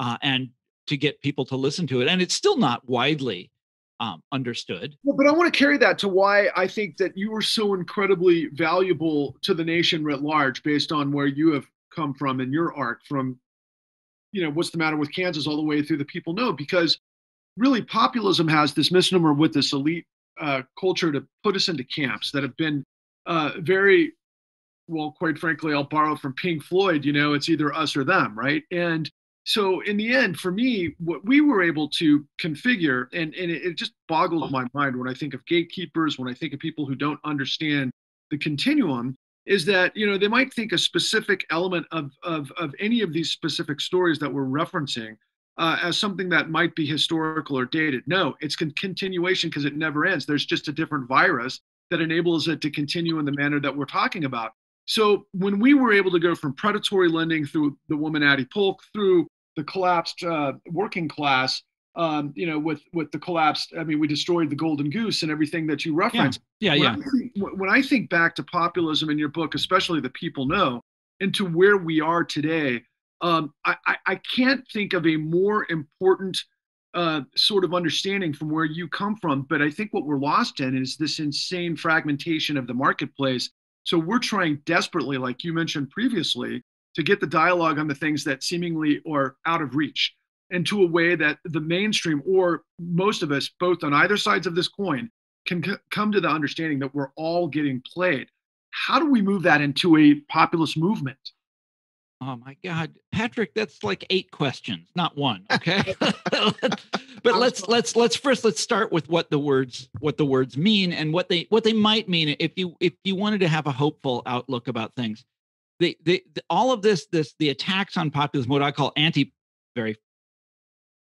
Speaker 2: uh, and to get people to listen to it. And it's still not widely um, understood.
Speaker 1: Well, but I want to carry that to why I think that you are so incredibly valuable to the nation writ large, based on where you have come from in your arc, from you know what's the matter with Kansas all the way through the people No, because really populism has this misnomer with this elite uh, culture to put us into camps that have been uh, very well, quite frankly, I'll borrow from Pink Floyd. You know, it's either us or them, right? And so in the end, for me, what we were able to configure, and, and it, it just boggles my mind when I think of gatekeepers, when I think of people who don't understand the continuum, is that you know they might think a specific element of of, of any of these specific stories that we're referencing uh, as something that might be historical or dated. No, it's con- continuation because it never ends. There's just a different virus that enables it to continue in the manner that we're talking about. So when we were able to go from predatory lending through the woman Addie Polk through the collapsed uh, working class, um, you know, with with the collapsed, I mean, we destroyed the golden goose and everything that you referenced.
Speaker 2: Yeah,
Speaker 1: when
Speaker 2: yeah.
Speaker 1: I think, when I think back to populism in your book, especially the people No, and to where we are today, um, I, I, I can't think of a more important uh, sort of understanding from where you come from. But I think what we're lost in is this insane fragmentation of the marketplace. So we're trying desperately, like you mentioned previously, to get the dialogue on the things that seemingly are out of reach into a way that the mainstream or most of us, both on either sides of this coin, can c- come to the understanding that we're all getting played. How do we move that into a populist movement?
Speaker 2: Oh my God, Patrick, that's like eight questions, not one. Okay, but let's let's let's first let's start with what the words what the words mean and what they what they might mean if you if you wanted to have a hopeful outlook about things. The the, the all of this this the attacks on populism, what I call anti, very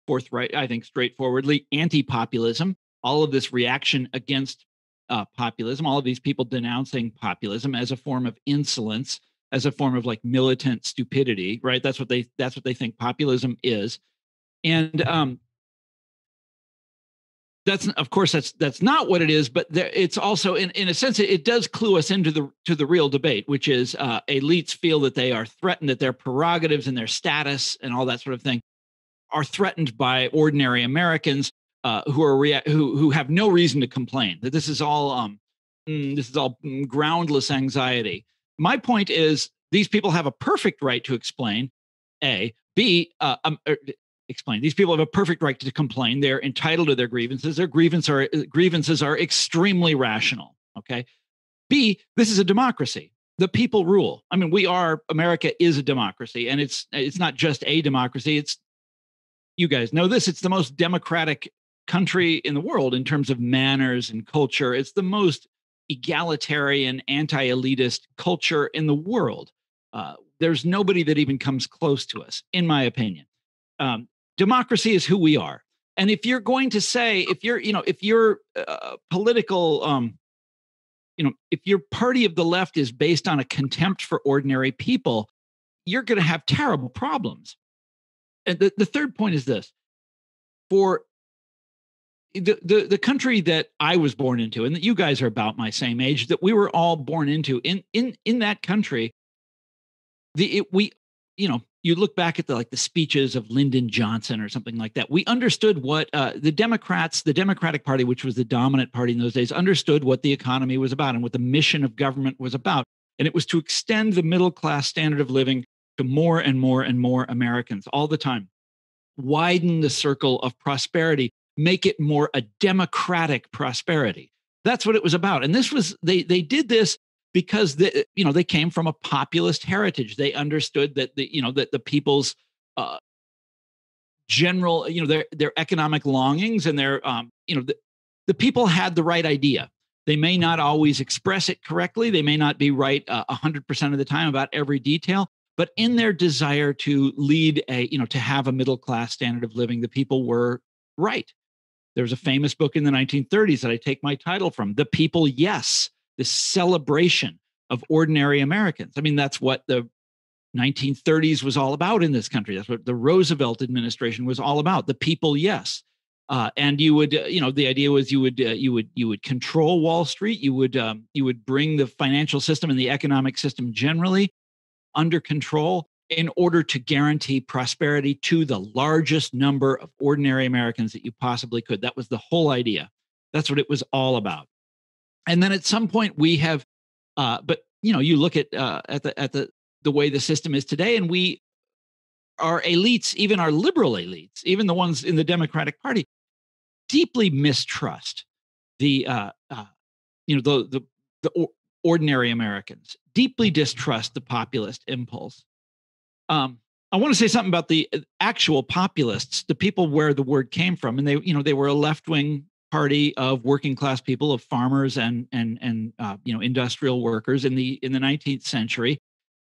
Speaker 2: forthright, I think straightforwardly anti-populism. All of this reaction against uh, populism, all of these people denouncing populism as a form of insolence as a form of like militant stupidity right that's what they that's what they think populism is and um that's of course that's that's not what it is but there, it's also in, in a sense it, it does clue us into the to the real debate which is uh, elites feel that they are threatened that their prerogatives and their status and all that sort of thing are threatened by ordinary americans uh, who are rea- who who have no reason to complain that this is all um mm, this is all mm, groundless anxiety. My point is these people have a perfect right to explain a b uh, um, er, explain. These people have a perfect right to complain. They're entitled to their grievances. Their grievances are grievances are extremely rational okay? B this is a democracy. The people rule. I mean we are america is a democracy and it's it's not just a democracy. It's you guys know this it's the most democratic country in the world in terms of manners and culture. It's the most egalitarian, anti elitist culture in the world. Uh, there's nobody that even comes close to us, in my opinion. Um, democracy is who we are. And if you're going to say, if you're, you know, if your uh, political, um, you know, if your party of the left is based on a contempt for ordinary people, you're going to have terrible problems. And the, the third point is this for the, the the country that I was born into, and that you guys are about my same age, that we were all born into, in in in that country, the it, we, you know, you look back at the like the speeches of Lyndon Johnson or something like that. We understood what uh, the Democrats, the Democratic Party, which was the dominant party in those days, understood what the economy was about and what the mission of government was about, and it was to extend the middle class standard of living to more and more and more Americans all the time, widen the circle of prosperity make it more a democratic prosperity. That's what it was about. And this was they they did this because the you know they came from a populist heritage. They understood that the you know that the people's uh, general you know their their economic longings and their um, you know the, the people had the right idea. They may not always express it correctly. They may not be right uh, a hundred percent of the time about every detail, but in their desire to lead a, you know, to have a middle class standard of living, the people were right. There's a famous book in the 1930s that I take my title from, The People Yes, this celebration of ordinary Americans. I mean, that's what the 1930s was all about in this country. That's what the Roosevelt administration was all about. The people, yes. Uh, and you would, uh, you know, the idea was you would, uh, you would, you would control Wall Street. You would, um, you would bring the financial system and the economic system generally under control in order to guarantee prosperity to the largest number of ordinary Americans that you possibly could. That was the whole idea. That's what it was all about. And then at some point we have, uh, but you know, you look at uh, at the at the the way the system is today, and we our elites, even our liberal elites, even the ones in the Democratic Party, deeply mistrust the uh, uh, you know the the, the ordinary Americans, deeply distrust the populist impulse. Um, I want to say something about the uh, actual populists, the people where the word came from, and they you know they were a left wing party of working class people, of farmers and and and uh, you know industrial workers in the in the 19th century,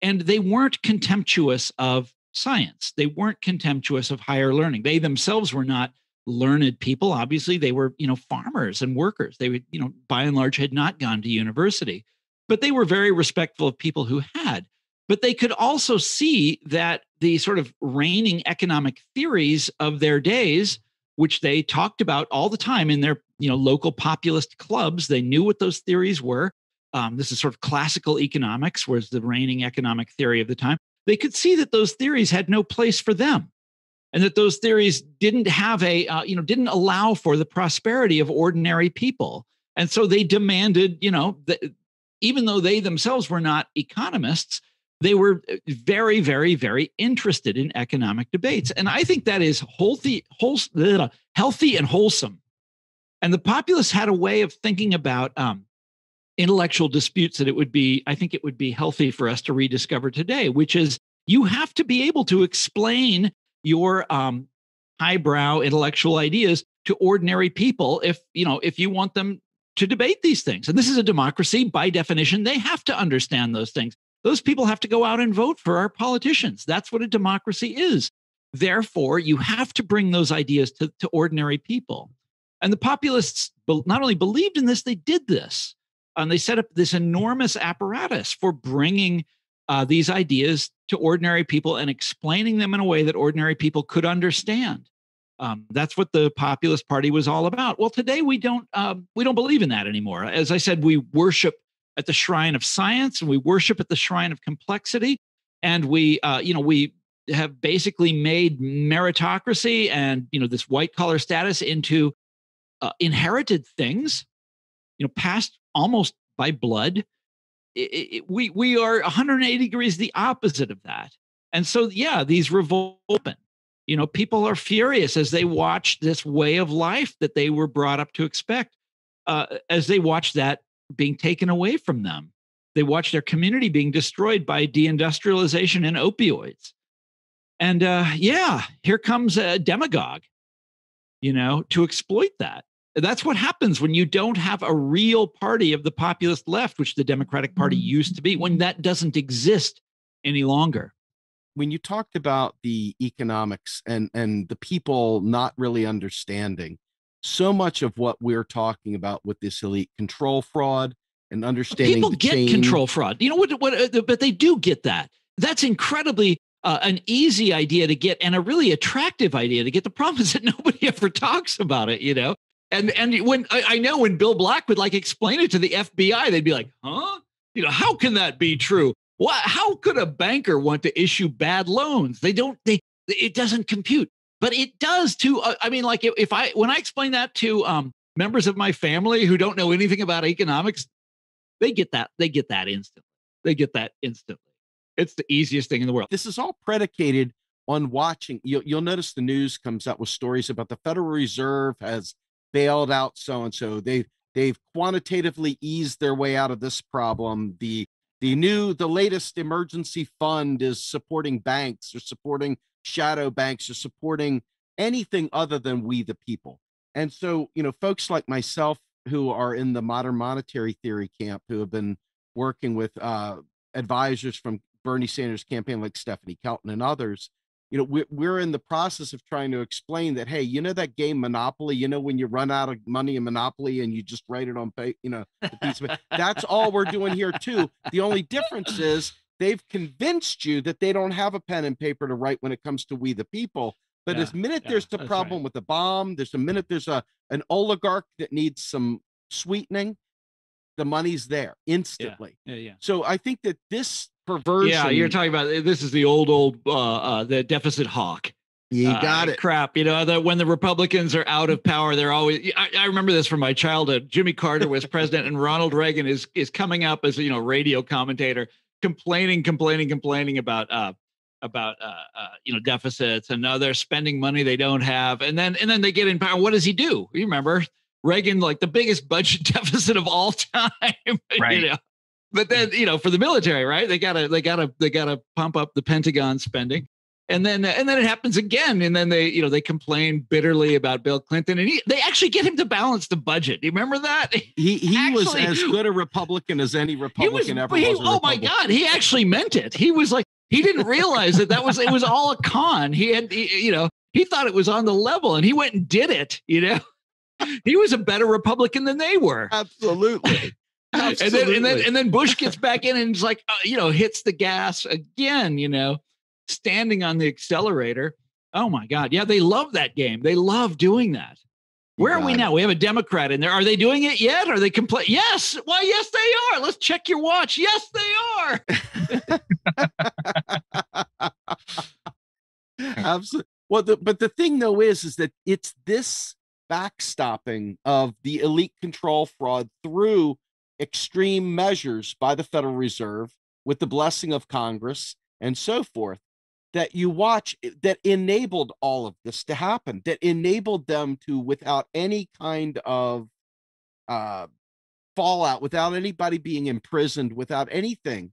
Speaker 2: and they weren't contemptuous of science. They weren't contemptuous of higher learning. They themselves were not learned people. Obviously, they were, you know, farmers and workers. They would, you know, by and large had not gone to university, but they were very respectful of people who had. But they could also see that the sort of reigning economic theories of their days, which they talked about all the time in their, you know, local populist clubs, they knew what those theories were. Um, this is sort of classical economics, was the reigning economic theory of the time. They could see that those theories had no place for them and that those theories didn't have a uh, you know didn't allow for the prosperity of ordinary people and so they demanded you know that even though they themselves were not economists they were uh, very very very interested in economic debates. And i think that is healthy healthy and wholesome. And the populists had a way of thinking about um, intellectual disputes that it would be i think it would be healthy for us to rediscover today which is you have to be able to explain your um, highbrow intellectual ideas to ordinary people if you know if you want them to debate these things. And this is a democracy by definition they have to understand those things those people have to go out and vote for our politicians that's what a democracy is therefore you have to bring those ideas to, to ordinary people and the populists not only believed in this they did this and they set up this enormous apparatus for bringing uh, these ideas to ordinary people and explaining them in a way that ordinary people could understand. Um, that's what the populist party was all about. Well, today we don't um, we don't believe in that anymore. As I said, we worship at the shrine of science and we worship at the shrine of complexity, and we uh, you know we have basically made meritocracy and you know this white collar status into uh, inherited things, you know, passed almost by blood it, it, we we are 180 degrees the opposite of that. And so, yeah, these revolt open. You know, people are furious as they watch this way of life that they were brought up to expect, uh, as they watch that being taken away from them. They watch their community being destroyed by deindustrialization and opioids. And uh, yeah, here comes a demagogue, you know, to exploit that. That's what happens when you don't have a real party of the populist left, which the Democratic Party mm-hmm. used to be, when that doesn't exist any longer.
Speaker 5: When you talked about the economics and, and the people not really understanding, so much of what we're talking about with this elite control fraud and understanding
Speaker 2: people get
Speaker 5: chain.
Speaker 2: control fraud. You know what? What? Uh, but they do get that. That's incredibly uh, an easy idea to get and a really attractive idea to get. The problem is that nobody ever talks about it. You know, and and when I, I know when Bill Black would like explain it to the FBI, they'd be like, "Huh? You know, how can that be true? What? How could a banker want to issue bad loans? They don't. They it doesn't compute, but it does to. Uh, I mean, like if I when I explain that to um, members of my family who don't know anything about economics, they get that. They get that instantly. They get that instantly. It's the easiest thing in the world.
Speaker 5: This is all predicated on watching. You'll, you'll notice the news comes out with stories about the Federal Reserve has bailed out so and so. They've they've quantitatively eased their way out of this problem. The the new the latest emergency fund is supporting banks or supporting shadow banks are supporting anything other than we the people. And so, you know, folks like myself who are in the modern monetary theory camp who have been working with uh, advisors from Bernie Sanders campaign, like Stephanie Kelton and others, you know, we're, in the process of trying to explain that, hey, you know, that game Monopoly, you know, when you run out of money in Monopoly and you just write it on, pay, you know. That's all we're doing here, too. The only difference is they've convinced you that they don't have a pen and paper to write when it comes to we the people. But
Speaker 2: Yeah,
Speaker 5: as minute
Speaker 2: yeah,
Speaker 5: there's the problem
Speaker 2: right.
Speaker 5: with the bomb, there's a minute there's a an oligarch that needs some sweetening, the money's there instantly.
Speaker 2: Yeah, yeah.
Speaker 5: So I think that this perversion.
Speaker 2: Yeah, you're talking about this is the old old uh, uh the deficit hawk.
Speaker 5: You
Speaker 2: uh,
Speaker 5: got it.
Speaker 2: Crap, you know that when the Republicans are out of power, they're always. I, I remember this from my childhood. Jimmy Carter was president, and Ronald Reagan is is coming up as you know radio commentator, complaining, complaining, complaining about uh about uh, uh you know deficits and now they're spending money they don't have, and then and then they get in power. What does he do? You remember Reagan, like the biggest budget deficit of all time,
Speaker 3: Right.
Speaker 2: You know? But then you know for the military, right? They gotta they gotta they gotta pump up the Pentagon spending and then and then it happens again. And then they you know they complain bitterly about bill clinton. And he, they actually get him to balance the budget. Do you remember that?
Speaker 5: He he was as good a Republican as any
Speaker 2: he was
Speaker 5: Republican ever
Speaker 2: he-
Speaker 5: was. a
Speaker 2: oh my god he actually meant it. He was like he didn't realize that that was it was all a con. He had he- you know he thought it was on the level and he went and did it you know? He was a better republican than they were.
Speaker 5: Absolutely.
Speaker 2: and then and then and then Bush gets back in and is like, uh, you know, hits the gas again. You know, standing on the accelerator. Oh my God! Yeah, they love that game. They love doing that. Where are we
Speaker 5: it.
Speaker 2: now? We have a Democrat in there. Are they doing it yet? Are they compla Yes. Why? Yes, they are. Let's check your watch. Yes, they are.
Speaker 5: Absolutely. Well, the, but the thing though is, is that it's this backstopping of the elite control fraud through extreme measures by the Federal Reserve with the blessing of Congress and so forth that you watch eh, that enabled all of this to happen, that enabled them to, without any kind of uh, fallout, without anybody being imprisoned, without anything,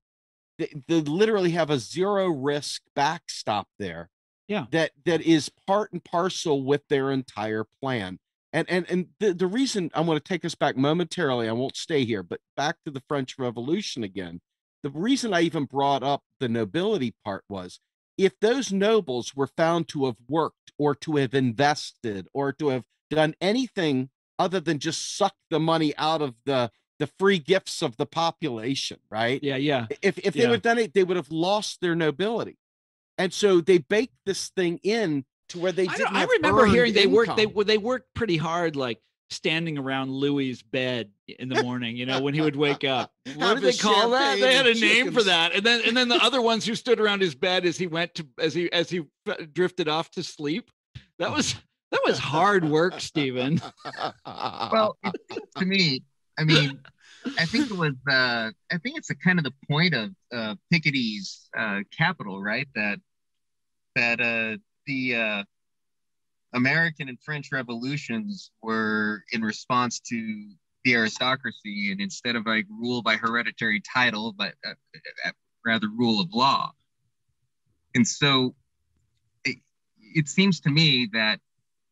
Speaker 5: they, they literally have a zero risk backstop there
Speaker 2: Yeah.
Speaker 5: that that is part and parcel with their entire plan and and and the, the reason i'm going to take us back momentarily i won't stay here but back to the french revolution again the reason i even brought up the nobility part was if those nobles were found to have worked or to have invested or to have done anything other than just suck the money out of the the free gifts of the population right
Speaker 2: Yeah, yeah.
Speaker 5: if if they
Speaker 2: Yeah.
Speaker 5: would have done it, they would have lost their nobility. And so they baked this thing in to where they
Speaker 2: I, I remember hearing they worked. They
Speaker 5: income.
Speaker 2: they worked pretty hard, like standing around Louis's bed in the morning. You know, when he would wake up. What
Speaker 5: Have
Speaker 2: did they call that? They had a
Speaker 5: and
Speaker 2: name for that. And then and then the other ones who stood around his bed as he went to as he as he drifted off to sleep. That was that was hard work, Stephen.
Speaker 4: Well, to me, I mean, I think it was, uh, I think it's a kind of the point of uh, Piketty's uh, capital, right? That that uh, the uh, American and French revolutions were in response to the aristocracy, and instead of like rule by hereditary title, but uh, uh, rather rule of law. And so, it, it seems to me that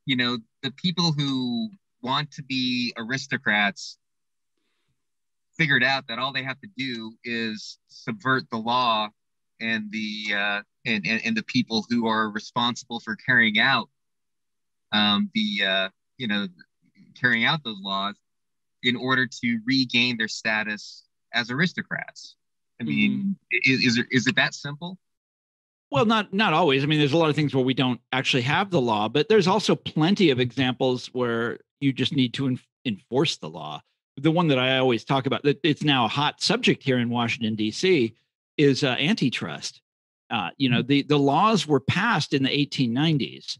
Speaker 4: you know the people who want to be aristocrats figured out that all they have to do is subvert the law and the uh, and, and and the people who are responsible for carrying out um, the uh, you know carrying out those laws in order to regain their status as aristocrats. I mean, is, is it is it that simple?
Speaker 2: Well, not not always. I mean, there's a lot of things where we don't actually have the law, but there's also plenty of examples where you just need to en- enforce the law. The one that I always talk about that it's now a hot subject here in Washington D.C. is uh, antitrust. Uh, you know, the the laws were passed in the 1890s.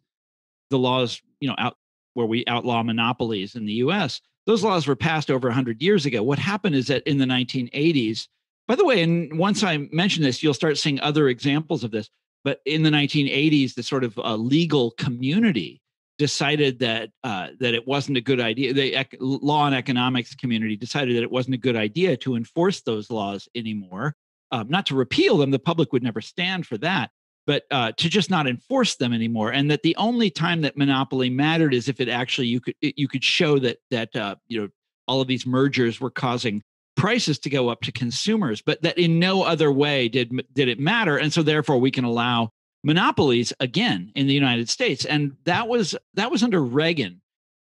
Speaker 2: The laws, you know, out where we outlaw monopolies in the U.S. Those laws were passed over 100 years ago. What happened is that in the 1980s, by the way, and once I mention this, you'll start seeing other examples of this. But in the 1980s, the sort of uh, legal community decided that uh, that it wasn't a good idea. The ec- law and economics community decided that it wasn't a good idea to enforce those laws anymore. Um, not to repeal them; the public would never stand for that. But uh, to just not enforce them anymore, and that the only time that monopoly mattered is if it actually you could it- you could show that that uh, you know all of these mergers were causing prices to go up to consumers, but that in no other way did did it matter, and so therefore we can allow monopolies again in the United States, and that was that was under Reagan,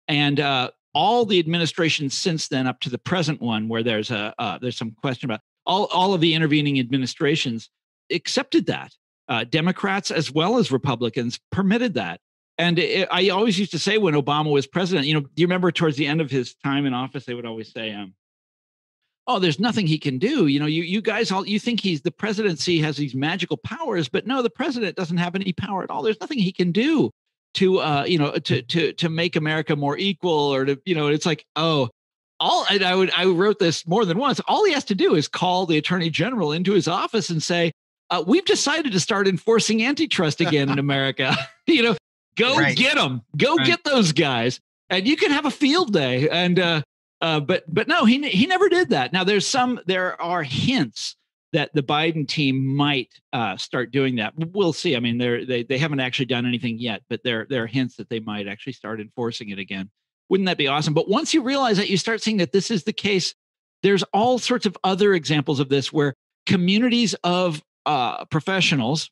Speaker 2: and uh, all the administrations since then up to the present one, where there's a uh, there's some question about all all of the intervening administrations accepted that. Uh, Democrats as well as Republicans permitted that. And it, I always used to say when Obama was president, you know, do you remember towards the end of his time in office, they would always say, um, "Oh, there's nothing he can do." You know, you you guys all you think he's the presidency has these magical powers, but no, the president doesn't have any power at all. There's nothing he can do to uh, you know to to to make America more equal or to you know it's like oh all and I would I wrote this more than once. All he has to do is call the attorney general into his office and say, uh, "We've decided to start enforcing antitrust again in America." you know, go right. get them, go right. get those guys, and you can have a field day. And uh, uh, but but no, he he never did that. Now there's some there are hints that the Biden team might uh, start doing that. We'll see. I mean, they're, they they haven't actually done anything yet, but there there are hints that they might actually start enforcing it again. Wouldn't that be awesome? But once you realize that, you start seeing that this is the case. There's all sorts of other examples of this where communities of uh, professionals,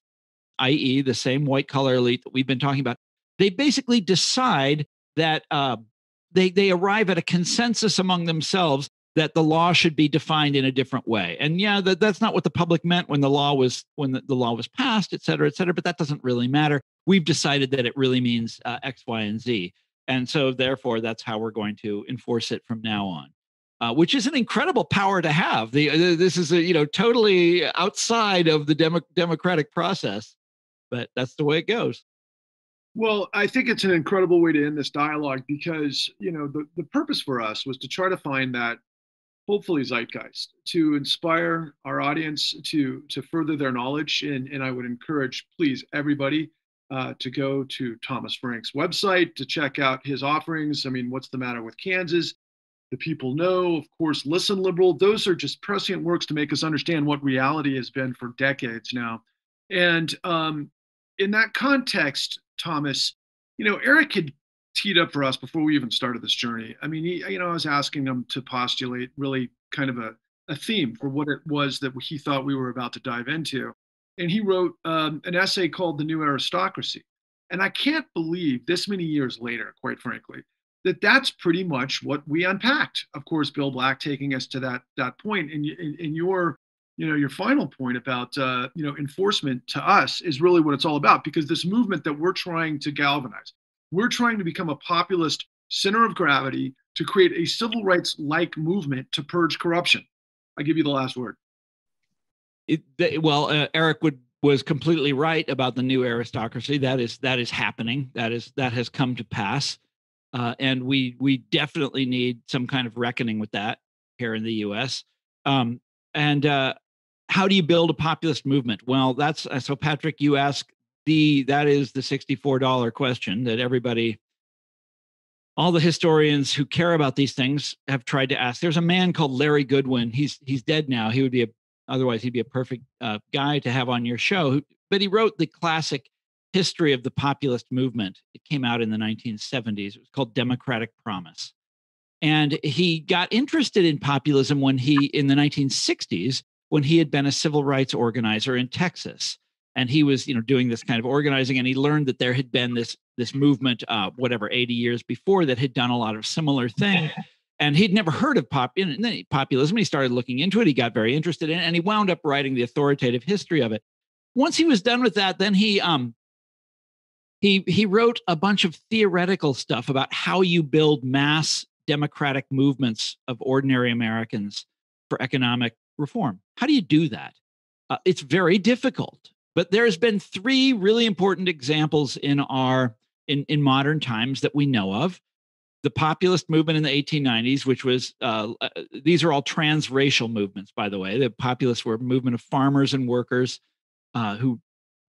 Speaker 2: i.e., the same white collar elite that we've been talking about, they basically decide that uh, they they arrive at a consensus among themselves that the law should be defined in a different way. And yeah, that, that's not what the public meant when the law was when the, the, law was passed, et cetera, et cetera. But that doesn't really matter. We've decided that it really means uh, X, Y, and Z, and so therefore that's how we're going to enforce it from now on. Uh, which is an incredible power to have. The, uh, this is a, you know totally outside of the demo- democratic process, but that's the way it goes.
Speaker 1: Well, I think it's an incredible way to end this dialogue because you know the, the purpose for us was to try to find that hopefully zeitgeist to inspire our audience to to further their knowledge and, and i would encourage please everybody uh, to go to thomas frank's website to check out his offerings i mean what's the matter with kansas the people No of course listen liberal those are just prescient works to make us understand what reality has been for decades now and um, in that context thomas you know eric had teed up for us before we even started this journey. I mean, he, you know, I was asking him to postulate really kind of a, a theme for what it was that he thought we were about to dive into. And he wrote um, an essay called The New Aristocracy. And I can't believe this many years later, quite frankly, that that's pretty much what we unpacked. Of course, Bill Black taking us to that that point. And in, in, your you know your final point about uh, you know enforcement to us is really what it's all about because this movement that we're trying to galvanize we're trying to become a populist center of gravity to create a civil rights like movement to purge corruption. I give you the last word.
Speaker 2: It, well, uh, Eric would was completely right about the new aristocracy. That is that is happening. That is that has come to pass, uh, and we we definitely need some kind of reckoning with that here in the U.S. Um, and uh, how do you build a populist movement? Well, that's uh, so. Patrick, you ask the that is the $64 question that everybody all the historians who care about these things have tried to ask there's a man called larry goodwyn he's he's dead now he would be a otherwise he'd be a perfect uh, guy to have on your show but he wrote the classic history of the populist movement. It came out in the 1970s it was called democratic promise. And he got interested in populism when he in the 1960s when he had been a civil rights organizer in texas. And he was you know doing this kind of organizing and he learned that there had been this this movement uh, whatever 80 years before that had done a lot of similar things and he'd never heard of pop populism he started looking into it. He got very interested in it and he wound up writing the authoritative history of it. Once he was done with that then he um he he wrote a bunch of theoretical stuff about how you build mass democratic movements of ordinary americans for economic reform how do you do that uh, it's very difficult but there's been three really important examples in our in, in modern times that we know of. The populist movement in the 1890s, which was uh, uh, these are all transracial movements, by the way. The populists were a movement of farmers and workers uh, who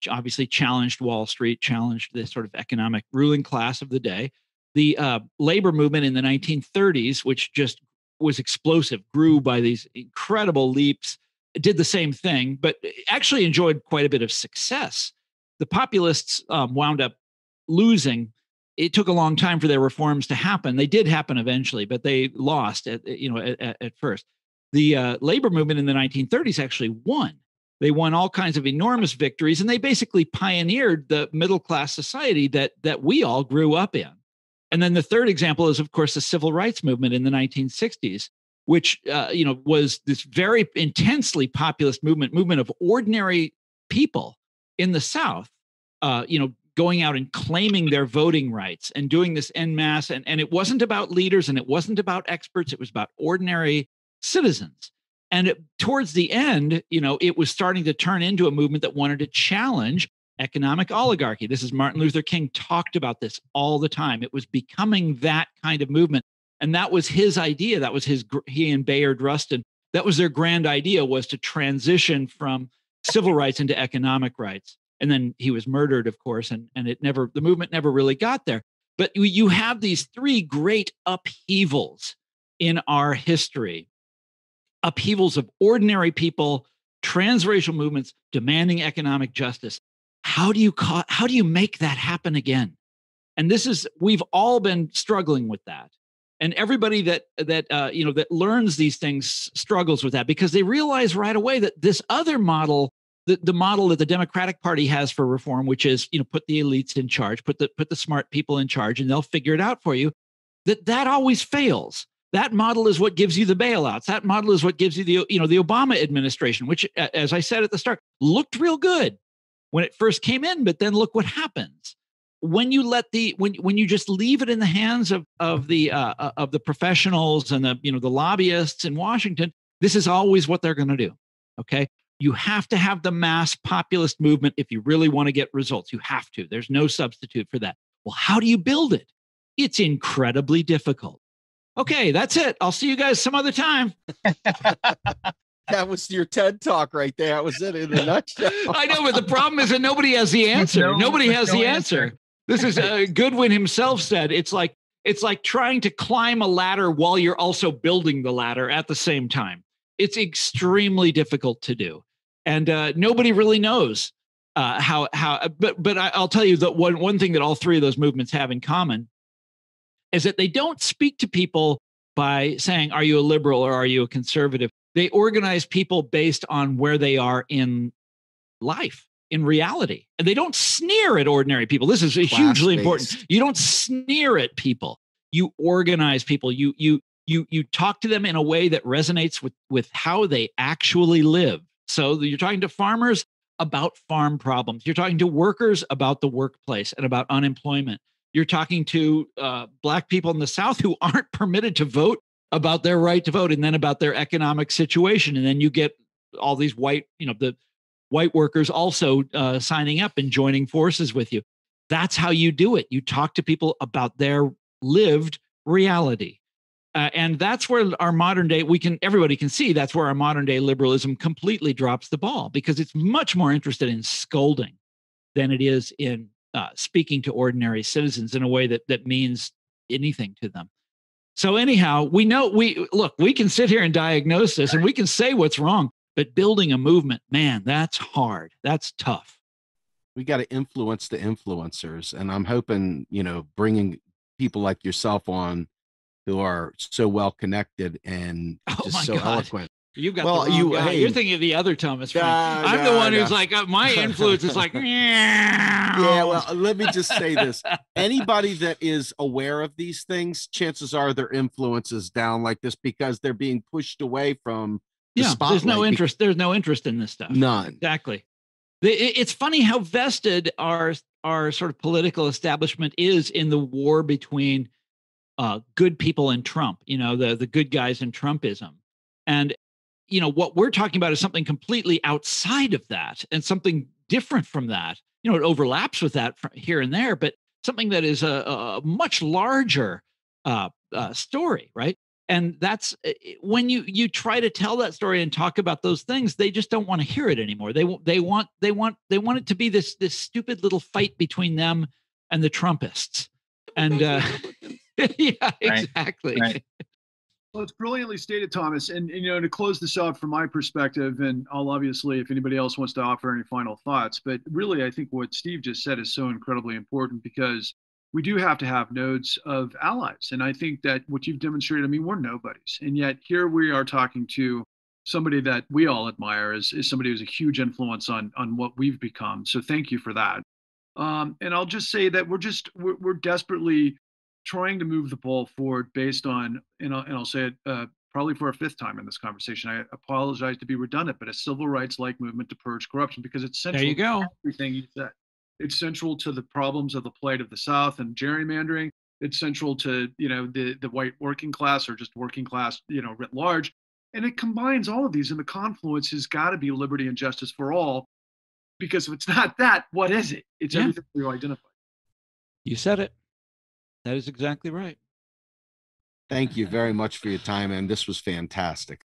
Speaker 2: obviously challenged Wall Street, challenged the sort of economic ruling class of the day. The uh, labor movement in the 1930s, which just was explosive, grew by these incredible leaps did the same thing, but actually enjoyed quite a bit of success. The populists um, wound up losing. It took a long time for their reforms to happen. They did happen eventually, but they lost at you know at, at first. the uh, labor movement in the 1930s actually won. They won all kinds of enormous victories, and they basically pioneered the middle class society that that we all grew up in. And then the third example is, of course, the civil rights movement in the 1960s, which uh, you know was this very intensely populist movement, movement of ordinary people in the South, uh, you know, going out and claiming their voting rights and doing this en masse. And, and it wasn't about leaders and it wasn't about experts, it was about ordinary citizens. And towards the end, you know, it was starting to turn into a movement that wanted to challenge economic oligarchy. This is Martin Luther King talked about this all the time. It was becoming that kind of movement. And that was his idea. That was his, he and Bayard Rustin, that was their grand idea was to transition from civil rights into economic rights and then he was murdered of course and and it never the movement never really got there but you have these three great upheavals in our history upheavals of ordinary people transracial movements demanding economic justice how do you ca- how do you make that happen again and this is we've all been struggling with that and everybody that that uh, you know that learns these things struggles with that because they realize right away that this other model the, the model that the Democratic Party has for reform, which is you know put the elites in charge, put the put the smart people in charge, and they'll figure it out for you. That that always fails. That model is what gives you the bailouts. That model is what gives you the you know the Obama administration, which, as I said at the start, looked real good when it first came in, but then look what happens when you let the when when you just leave it in the hands of of the uh, of the professionals and the you know the lobbyists in Washington. This is always what they're going to do. Okay, you have to have the mass populist movement if you really want to get results. You have to. There's no substitute for that. Well, how do you build it? It's incredibly difficult. Okay, that's it. I'll see you guys some other time.
Speaker 5: that was your TED talk right there. That was it in a nutshell.
Speaker 2: I know, but the problem is that nobody has the answer. No, nobody has no the answer. answer. This is uh, Goodwyn himself said it's like it's like trying to climb a ladder while you're also building the ladder at the same time it's extremely difficult to do and uh, nobody really knows uh, how how but but I, will tell you that one one thing that all three of those movements have in common is that they don't speak to people by saying are you a liberal or are you a conservative? They organize people based on where they are in life in reality. And they don't sneer at ordinary people. This is hugely important you don't sneer at people. You organize people. You you you you talk to them in a way that resonates with with how they actually live. So you're talking to farmers about farm problems. You're talking to workers about the workplace and about unemployment you're talking to uh, black people in the south who aren't permitted to vote about their right to vote and then about their economic situation. And then you get all these white you know the white workers also uh, signing up and joining forces with you. That's how you do it. You talk to people about their lived reality. Uh, and that's where our modern day we can everybody can see that's where our modern day liberalism completely drops the ball because it's much more interested in scolding than it is in uh, speaking to ordinary citizens in a way that that means anything to them so anyhow we know we look we can sit here and diagnose this and we can say what's wrong but building a movement man that's hard that's tough
Speaker 5: we got to influence the influencers and i'm hoping you know bringing people like yourself on who are so well connected and oh just so God. eloquent.
Speaker 2: You got well, you. Hey, You're thinking of the other Thomas Frank. I'm the one who's like uh, my influence is like.
Speaker 5: yeah, well, let me just say this: anybody that is aware of these things, chances are their influence is down like this because they're being pushed away from. The yeah, spotlight.
Speaker 2: there's no interest. There's no interest in this stuff.
Speaker 5: None.
Speaker 2: Exactly. It's funny how vested our our sort of political establishment is in the war between uh, good people and Trump, you know, the the good guys and Trumpism. And you know, what we're talking about is something completely outside of that and something different from that. You know, it overlaps with that here and there, but something that is a, a much larger uh, uh, story, right? And that's eh, eh, when you you try to tell that story and talk about those things, they just don't want to hear it anymore. They they want they want they want it to be this this stupid little fight between them and the Trumpists. And uh, yeah, exactly. Right.
Speaker 1: Well, it's brilliantly stated, Thomas. And, and, you know, to close this out from my perspective, and I'll obviously, if anybody else wants to offer any final thoughts, but really, I think what Steve just said is so incredibly important because we do have to have nodes of allies. And I think that what you've demonstrated, I mean, we're nobodies. And yet here we are talking to somebody that we all admire is, is somebody who's a huge influence on, on what we've become. So thank you for that. Um, and I'll just say that we're just, we're, we're, desperately trying to move the ball forward based on, and I'll, and I'll say it uh, probably for a fifth time in this conversation. I apologize to be redundant, but a civil rights like movement to purge corruption because it's central
Speaker 2: there you go.
Speaker 1: everything you said. It's central to the problems of the plight of the South and gerrymandering. It's central to you know the the white working class or just working class you know writ large, and it combines all of these. And the confluence has got to be liberty and justice for all, because if it's not that, what is it? It's yeah. everything you identify.
Speaker 2: You said it. That is exactly right.
Speaker 5: Thank you very much for your time, and this was fantastic.